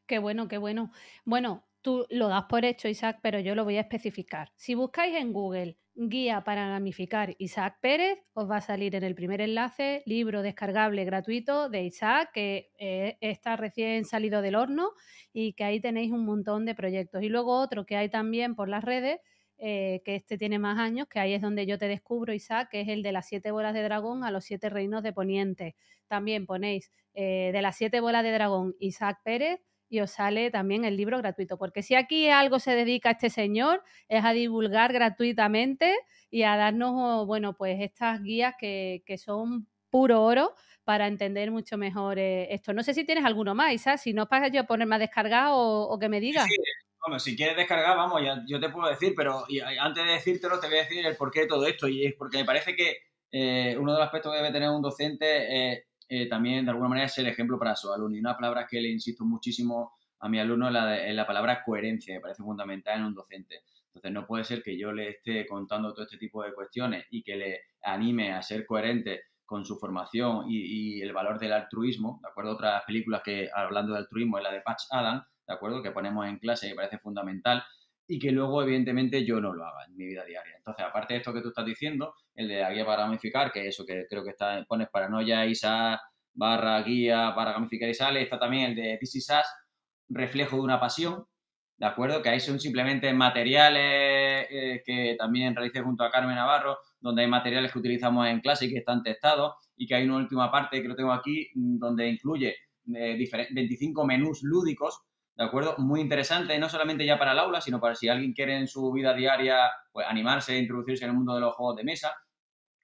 Qué bueno, qué bueno. Bueno, tú lo das por hecho, Isaac, pero yo lo voy a especificar. Si buscáis en Google guía para gamificar Isaac Pérez, os va a salir en el primer enlace libro descargable gratuito de Isaac, que eh, está recién salido del horno y que ahí tenéis un montón de proyectos. Y luego otro que hay también por las redes, eh, que este tiene más años, que ahí es donde yo te descubro, Isaac, que es el de las siete bolas de dragón a los siete reinos de Poniente. También ponéis eh, de las siete bolas de dragón Isaac Pérez y os sale también el libro gratuito. Porque si aquí algo se dedica a este señor es a divulgar gratuitamente y a darnos, bueno, pues estas guías que, son puro oro para entender mucho mejor eh, esto. No sé si tienes alguno más, Isa, si no para yo ponerme a descargar o, que me digas. si quieres descargar, vamos, ya, yo te puedo decir, pero antes de decírtelo te voy a decir el porqué de todo esto y es porque me parece que eh, uno de los aspectos que debe tener un docente es eh, también de alguna manera es el ejemplo para su alumno. Y una palabra que le insisto muchísimo a mi alumno es la, la palabra coherencia, me parece fundamental en un docente. Entonces no puede ser que yo le esté contando todo este tipo de cuestiones y que le anime a ser coherente con su formación y, el valor del altruismo, ¿de acuerdo? Otras películas que hablando de altruismo es la de Patch Adam, ¿de acuerdo? Que ponemos en clase y parece fundamental y que luego, evidentemente, yo no lo haga en mi vida diaria. Entonces, aparte de esto que tú estás diciendo, el de la guía para gamificar, que eso que creo que está, pones paranoia, ISA, barra guía para gamificar y sale, está también el de This is reflejo de una pasión, ¿de acuerdo? Que ahí son simplemente materiales eh, que también realicé junto a Carmen Navarro, donde hay materiales que utilizamos en clase y que están testados, y que hay una última parte que lo tengo aquí, donde incluye 25 eh, menús lúdicos ¿de acuerdo? Muy interesante, no solamente ya para el aula, sino para si alguien quiere en su vida diaria pues, animarse e introducirse en el mundo de los juegos de mesa,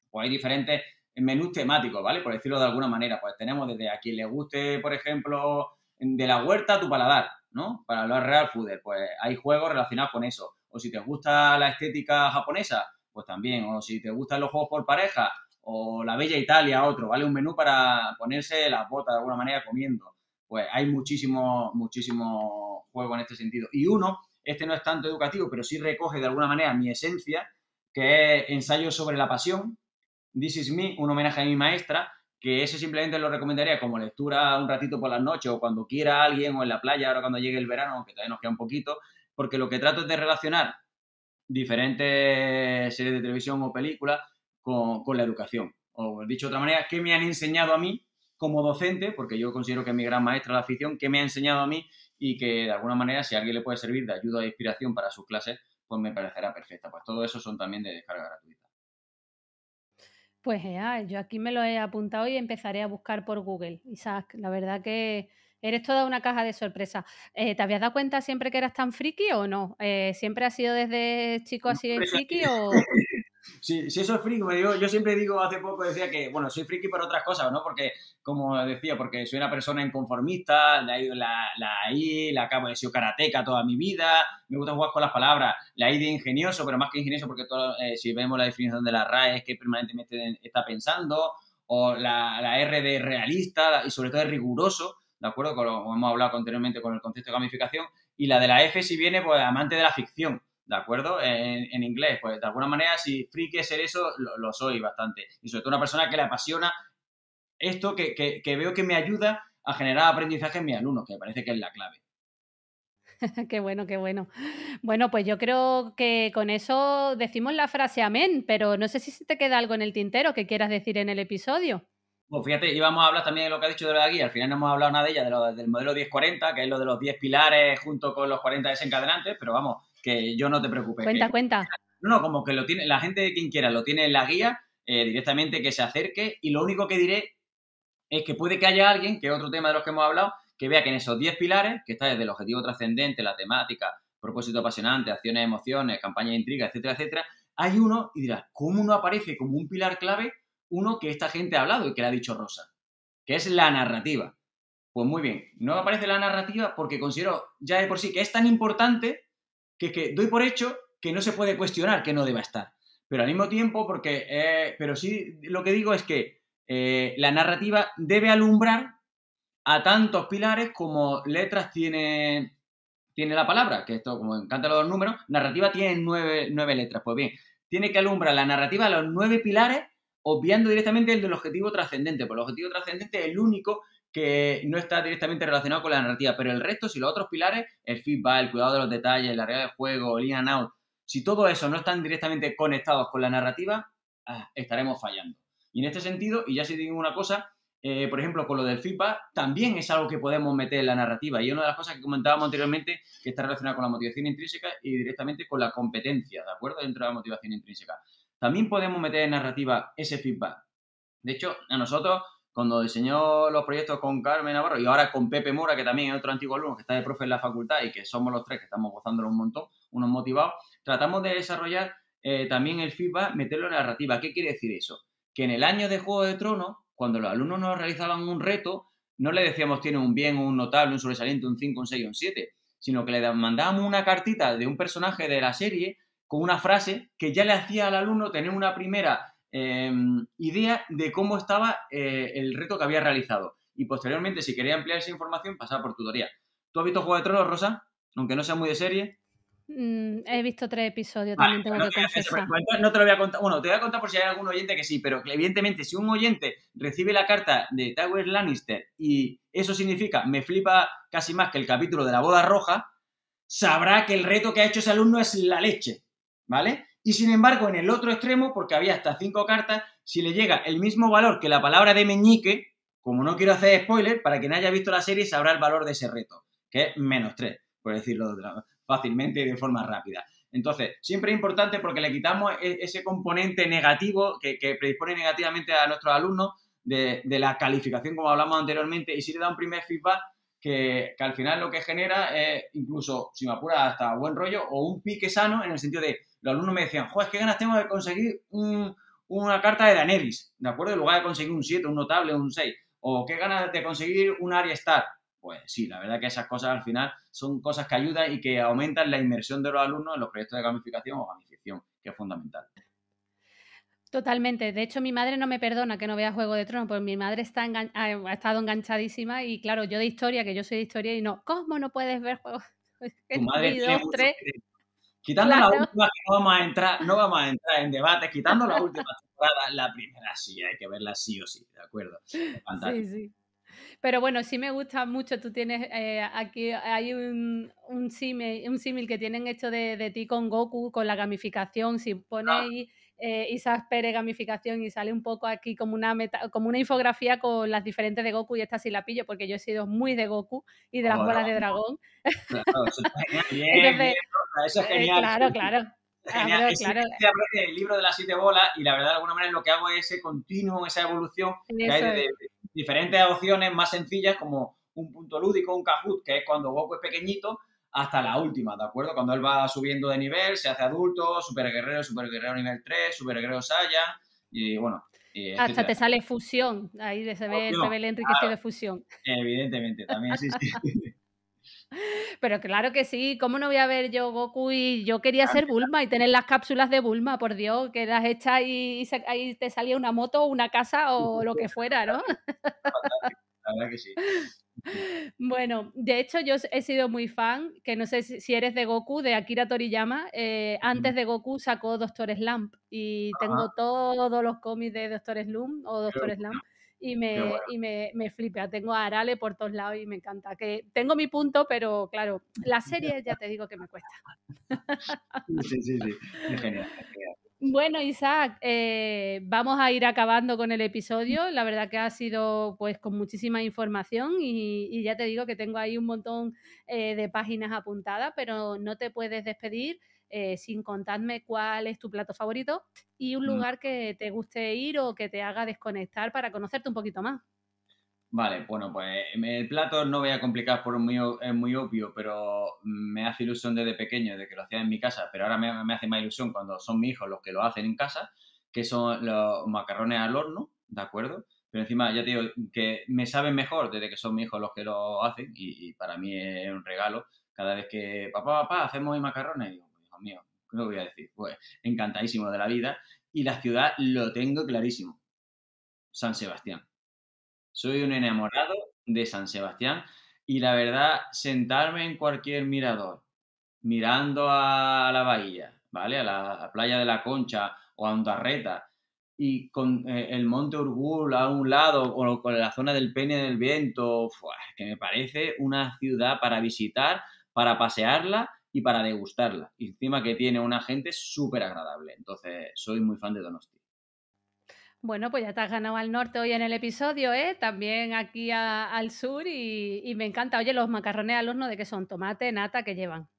pues hay diferentes menús temáticos, ¿vale? Por decirlo de alguna manera, pues tenemos desde a quien le guste, por ejemplo, de la huerta a tu paladar, ¿no? Para los real fooder, pues hay juegos relacionados con eso. O si te gusta la estética japonesa, pues también. O si te gustan los juegos por pareja, o la bella Italia, otro, ¿vale? Un menú para ponerse las botas de alguna manera comiendo pues hay muchísimo, muchísimo juego en este sentido. Y uno, este no es tanto educativo, pero sí recoge de alguna manera mi esencia, que es ensayo sobre la pasión, This is Me, un homenaje a mi maestra, que ese simplemente lo recomendaría como lectura un ratito por las noches o cuando quiera alguien o en la playa, ahora cuando llegue el verano, aunque todavía nos queda un poquito, porque lo que trato es de relacionar diferentes series de televisión o películas con, con la educación. O dicho de otra manera, ¿qué me han enseñado a mí como docente, porque yo considero que es mi gran maestra la afición, que me ha enseñado a mí y que de alguna manera si a alguien le puede servir de ayuda e inspiración para sus clases, pues me parecerá perfecta. Pues todo eso son también de descarga gratuita. Pues ya, yo aquí me lo he apuntado y empezaré a buscar por Google. Isaac, la verdad que Eres toda una caja de sorpresa. Eh, ¿Te habías dado cuenta siempre que eras tan friki o no? Eh, ¿Siempre has sido desde chico así de friki o...? (laughs) Sí, si eso es friki, me digo, yo siempre digo, hace poco decía que, bueno, soy friki por otras cosas, ¿no? Porque, como decía, porque soy una persona inconformista, la, la, la I, la acabo de ser karateca toda mi vida, me gusta jugar con las palabras, la I de ingenioso, pero más que ingenioso porque todo, eh, si vemos la definición de la RAE es que permanentemente está pensando, o la, la R de realista y sobre todo de riguroso, ¿de acuerdo? Como hemos hablado anteriormente con el concepto de gamificación, y la de la F si viene, pues, amante de la ficción, ¿de acuerdo? En, inglés, pues de alguna manera, si friki es ser eso, lo, soy bastante. Y sobre todo una persona que le apasiona esto, que, que, veo que me ayuda a generar aprendizaje en mis alumnos, que me parece que es la clave. (laughs) qué bueno, qué bueno. Bueno, pues yo creo que con eso decimos la frase amén, pero no sé si te queda algo en el tintero que quieras decir en el episodio. Pues fíjate, íbamos a hablar también de lo que ha dicho de la guía, al final no hemos hablado nada de ella, de lo, del modelo 1040, que es lo de los 10 pilares junto con los 40 desencadenantes, pero vamos, que yo no te preocupes. Cuenta, cuenta. No, no, como que lo tiene, la gente, quien quiera, lo tiene en la guía, eh, directamente que se acerque y lo único que diré es que puede que haya alguien, que es otro tema de los que hemos hablado, que vea que en esos 10 pilares, que está desde el objetivo trascendente, la temática, propósito apasionante, acciones, emociones, campaña de intriga, etcétera, etcétera, hay uno y dirás, ¿cómo no aparece como un pilar clave uno que esta gente ha hablado y que le ha dicho Rosa? Que es la narrativa. Pues muy bien, no aparece la narrativa porque considero ya de por sí que es tan importante que, que doy por hecho que no se puede cuestionar que no deba estar. Pero al mismo tiempo, porque, eh, pero sí lo que digo es que eh, la narrativa debe alumbrar a tantos pilares como letras tiene, tiene la palabra, que esto, como encanta los números, narrativa tiene nueve, nueve letras. Pues bien, tiene que alumbrar la narrativa a los nueve pilares, obviando directamente el del objetivo trascendente, porque el objetivo trascendente es el único que no está directamente relacionado con la narrativa, pero el resto, si los otros pilares, el feedback, el cuidado de los detalles, la regla de juego, el in and out, si todo eso no están directamente conectados con la narrativa, ah, estaremos fallando. Y en este sentido, y ya si digo una cosa, eh, por ejemplo, con lo del feedback, también es algo que podemos meter en la narrativa. Y una de las cosas que comentábamos anteriormente, que está relacionada con la motivación intrínseca y directamente con la competencia, ¿de acuerdo? Dentro de la motivación intrínseca. También podemos meter en narrativa ese feedback. De hecho, a nosotros cuando diseñó los proyectos con Carmen Navarro y ahora con Pepe Mora, que también es otro antiguo alumno que está de profe en la facultad y que somos los tres que estamos gozándolo un montón, unos motivados, tratamos de desarrollar eh, también el feedback, meterlo en la narrativa. ¿Qué quiere decir eso? Que en el año de Juego de Tronos, cuando los alumnos nos realizaban un reto, no le decíamos tiene un bien, un notable, un sobresaliente, un 5, un 6, un 7, sino que le mandábamos una cartita de un personaje de la serie con una frase que ya le hacía al alumno tener una primera Em, idea de cómo estaba eh, el reto que había realizado. Y posteriormente, si quería ampliar esa información, pasaba por tutoría. ¿Tú has visto Juego de Tronos, Rosa? Aunque no sea muy de serie. Mm, he visto tres episodios, también tengo que confesar. no te lo voy a contar. Bueno, te voy a contar por si hay algún oyente que sí, pero evidentemente, si un oyente recibe la carta de Tower Lannister y eso significa, me flipa casi más que el capítulo de la boda roja, sabrá que el reto que ha hecho ese alumno es la leche, ¿vale? Y sin embargo, en el otro extremo, porque había hasta cinco cartas, si le llega el mismo valor que la palabra de meñique, como no quiero hacer spoiler, para quien haya visto la serie sabrá el valor de ese reto, que es menos tres, por decirlo fácilmente y de forma rápida. Entonces, siempre es importante porque le quitamos e, ese componente negativo que, predispone negativamente a nuestros alumnos de, la calificación, como hablamos anteriormente, y si le da un primer feedback que, al final lo que genera es incluso, si me apura, hasta buen rollo o un pique sano en el sentido de los alumnos me decían, joder, qué ganas tengo de conseguir una carta de Daenerys, ¿de acuerdo? En lugar de conseguir un 7, un notable, un 6. O qué ganas de conseguir un Arya Star. Pues sí, la verdad que esas cosas al final son cosas que ayudan y que aumentan la inmersión de los alumnos en los proyectos de gamificación o gamificación, que es fundamental. Totalmente. De hecho, mi madre no me perdona que no vea Juego de Tronos, porque mi madre está ha estado enganchadísima y claro, yo de historia, que yo soy de historia y no, ¿cómo no puedes ver Juego? (laughs) Tu madre Quitando la última, que no vamos a entrar, no vamos a entrar en debate, quitando la (laughs) última temporada, la primera sí, hay que verla sí o sí, ¿de acuerdo? Sí, sí. Pero bueno, sí me gusta mucho. Tú tienes eh, aquí, hay un, un, símil, un que tienen hecho de, de, ti con Goku, con la gamificación. Si ponéis eh, Isaac Pérez gamificación y sale un poco aquí como una, meta, como una infografía con las diferentes de Goku y esta sí la pillo porque yo he sido muy de Goku y de las bolas de dragón. Claro, eso es genial. claro, claro. Genial. Claro, el libro de las siete bolas y la verdad de alguna manera lo que hago es ese continuo, esa evolución que hay de, diferentes opciones más sencillas como un punto lúdico, un Kahoot, que es cuando Goku es pequeñito, hasta la última, ¿de acuerdo? Cuando él va subiendo de nivel, se hace adulto, super guerrero, super guerrero nivel 3, super guerrero Saiyan, y bueno. hasta te sale fusión, ahí se ve, se ve el enriquecido de fusión. Evidentemente, también sí, sí. (laughs) Pero claro que sí, ¿cómo no voy a ver yo Goku y yo quería ser Bulma y tener las cápsulas de Bulma, por Dios, que las hechas y, ahí te salía una moto, una casa o lo que fuera, ¿no? La verdad que sí. Bueno, de hecho yo he sido muy fan, que no sé si eres de Goku, de Akira Toriyama, eh, antes de Goku sacó Doctor Slump y tengo todos los cómics de Doctor Slump o Doctor Slump y me, y me, me flipa. Tengo a Arale por todos lados y me encanta. Que tengo mi punto, pero claro, la (laughs) serie ya te digo que me cuesta. Sí, sí, sí. (laughs) Es genial, Bueno, Isaac, eh, vamos a ir acabando con el episodio. La verdad que ha sido pues con muchísima información y, ya te digo que tengo ahí un montón eh, de páginas apuntadas, pero no te puedes despedir eh, sin contarme cuál es tu plato favorito y un mm. lugar que te guste ir o que te haga desconectar para conocerte un poquito más. Vale, bueno, pues el plato no voy a complicar por muy, es muy obvio, pero me hace ilusión desde pequeño de que lo hacía en mi casa, pero ahora me, hace más ilusión cuando son mis hijos los que lo hacen en casa, que son los macarrones al horno, ¿de acuerdo? Pero encima ya te digo que me saben mejor desde que son mis hijos los que lo hacen y, para mí es un regalo. Cada vez que, papá, papá, hacemos macarrones, digo, mío, ¿qué voy a decir? Pues encantadísimo de la vida. Y la ciudad lo tengo clarísimo. San Sebastián. Soy un enamorado de San Sebastián y la verdad, sentarme en cualquier mirador, mirando a la bahía, ¿vale? A la playa de la Concha o a Ondarreta y con eh, el monte Urgul a un lado o con la zona del Peine del Viento, que me parece una ciudad para visitar, para pasearla y para degustarla. Y encima que tiene una gente súper agradable. Entonces, soy muy fan de Donosti. Bueno, pues ya te has ganado al norte hoy en el episodio, ¿eh? También aquí al sur y, me encanta. Oye, los macarrones al horno, ¿de qué son? Tomate, nata, ¿qué llevan?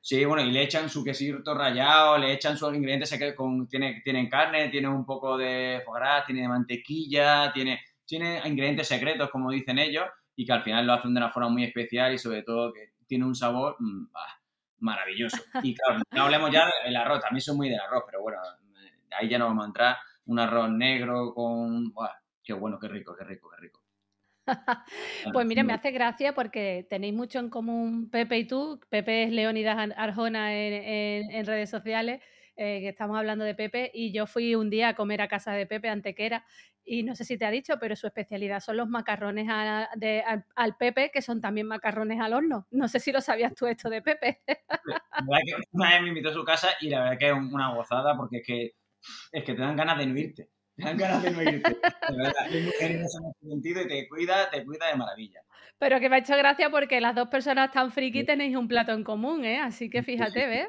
Sí, bueno, y le echan su quesito rallado, le echan sus ingredientes, con, tiene, tienen carne, tiene un poco de foie gras, tiene mantequilla, tiene, tiene ingredientes secretos, como dicen ellos, y que al final lo hacen de una forma muy especial y sobre todo que tiene un sabor... Mm, maravilloso. Y claro, no hablemos ya del arroz, también soy muy del arroz, pero bueno, ahí ya no vamos a entrar. Un arroz negro con... ¡Qué bueno, qué rico, qué rico, qué rico! (laughs) pues mira, me hace gracia porque tenéis mucho en común Pepe y tú. Pepe es Leonidas Arjona en redes sociales eh, que estamos hablando de Pepe, y yo fui un día a comer a casa de Pepe, Antequera, y no sé si te ha dicho, pero su especialidad son los macarrones al, Pepe, que son también macarrones al horno. No sé si lo sabías tú esto de Pepe. (laughs) La que una vez me invitó a su casa y la verdad que es una gozada porque es que, es que te dan ganas de no irte. Te dan ganas de no irte. De verdad, es muy en ese sentido y te cuida, te cuida de maravilla. Pero que me ha hecho gracia porque las dos personas tan friki tenéis un plato en común, ¿eh? Así que fíjate, ¿ves?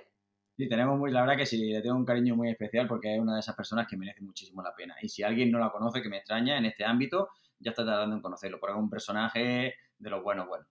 Sí, tenemos muy, la verdad que sí, le tengo un cariño muy especial porque es una de esas personas que merece muchísimo la pena. Y si alguien no la conoce, que me extraña en este ámbito, ya está tardando en conocerlo, porque es un personaje de los buenos, buenos.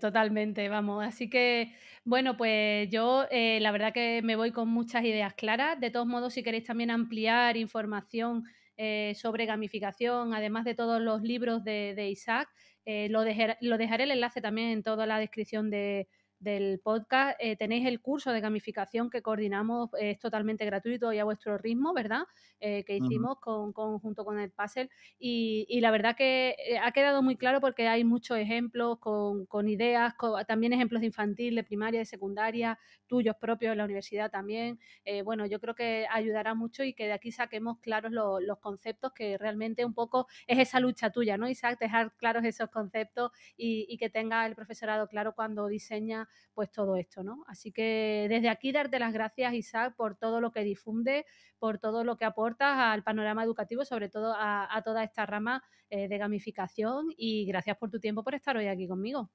Totalmente, vamos. Así que, bueno, pues yo eh, la verdad que me voy con muchas ideas claras. De todos modos, si queréis también ampliar información eh, sobre gamificación, además de todos los libros de, Isaac, eh, lo, lo dejaré el enlace también en toda la descripción de, del podcast. Eh, tenéis el curso de gamificación que coordinamos, es totalmente gratuito y a vuestro ritmo, ¿verdad? Eh, que hicimos con, junto con el puzzle. Y, la verdad que eh, ha quedado muy claro porque hay muchos ejemplos con, ideas, también ejemplos de infantil, de primaria, de secundaria, tuyos propios en la universidad también. bueno, yo creo que ayudará mucho y que de aquí saquemos claros los conceptos que realmente un poco es esa lucha tuya, ¿no, Isaac? Dejar claros esos conceptos y, y que tenga el profesorado claro cuando diseña pues todo esto, ¿no? Así que desde aquí darte las gracias, Isaac, por todo lo que difunde, por todo lo que aportas al panorama educativo, sobre todo a, toda esta rama eh, de gamificación y gracias por tu tiempo por estar hoy aquí conmigo.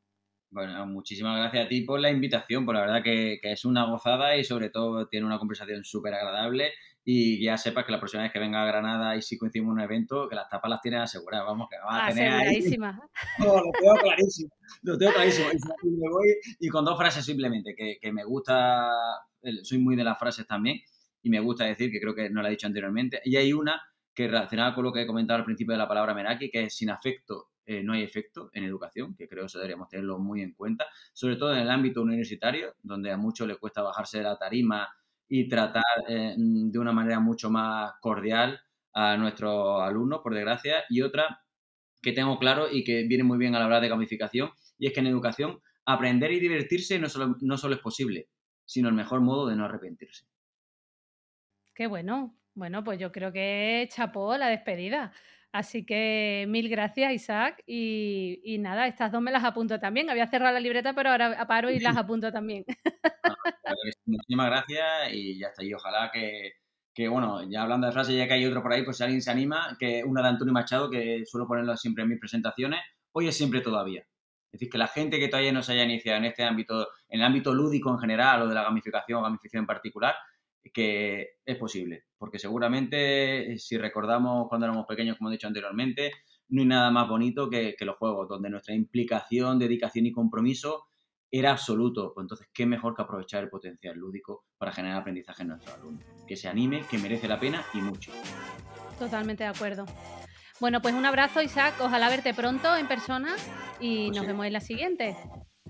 Bueno, muchísimas gracias a ti por la invitación, por la verdad que, que es una gozada y sobre todo tiene una conversación súper agradable y ya sepas que la próxima vez que venga a Granada y si coincidimos en un evento, que las tapas las tienes aseguradas, vamos, que vas a tener ahí. No, (laughs) lo tengo clarísimo, lo tengo clarísimo. Y, con dos frases simplemente, que, que me gusta, soy muy de las frases también, y me gusta decir, que creo que no la he dicho anteriormente, y hay una que relacionada con lo que he comentado al principio de la palabra Meraki, que es sin afecto eh, no hay efecto en educación, que creo que eso deberíamos tenerlo muy en cuenta, sobre todo en el ámbito universitario, donde a muchos les cuesta bajarse de la tarima y tratar eh, de una manera mucho más cordial a nuestros alumnos, por desgracia, y otra que tengo claro y que viene muy bien a la hora de gamificación, y es que en educación aprender y divertirse no solo, no solo es posible, sino el mejor modo de no arrepentirse. Qué bueno. Bueno, pues yo creo que chapó la despedida. Así que mil gracias, Isaac. Y, nada, estas dos me las apunto también. Había cerrado la libreta, pero ahora paro y las (laughs) apunto también. muchísimas gracias y ya está. Y ojalá que, que, bueno, ya hablando de frases, ya que hay otro por ahí, pues si alguien se anima, que una de Antonio Machado, que suelo ponerlo siempre en mis presentaciones, hoy es siempre todavía. Es decir, que la gente que todavía no se haya iniciado en este ámbito, en el ámbito lúdico en general o de la gamificación o gamificación en particular, que es posible. Porque seguramente, si recordamos cuando éramos pequeños, como he dicho anteriormente, no hay nada más bonito que, los juegos, donde nuestra implicación, dedicación y compromiso era absoluto. Pues entonces, ¿qué mejor que aprovechar el potencial lúdico para generar aprendizaje en nuestros alumnos? Que se anime, que merece la pena y mucho. Totalmente de acuerdo. Bueno, pues un abrazo, Isaac. Ojalá verte pronto en persona y pues nos vemos en la siguiente.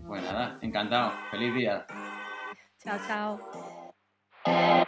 Pues nada, encantado. Feliz día. Chao, chao.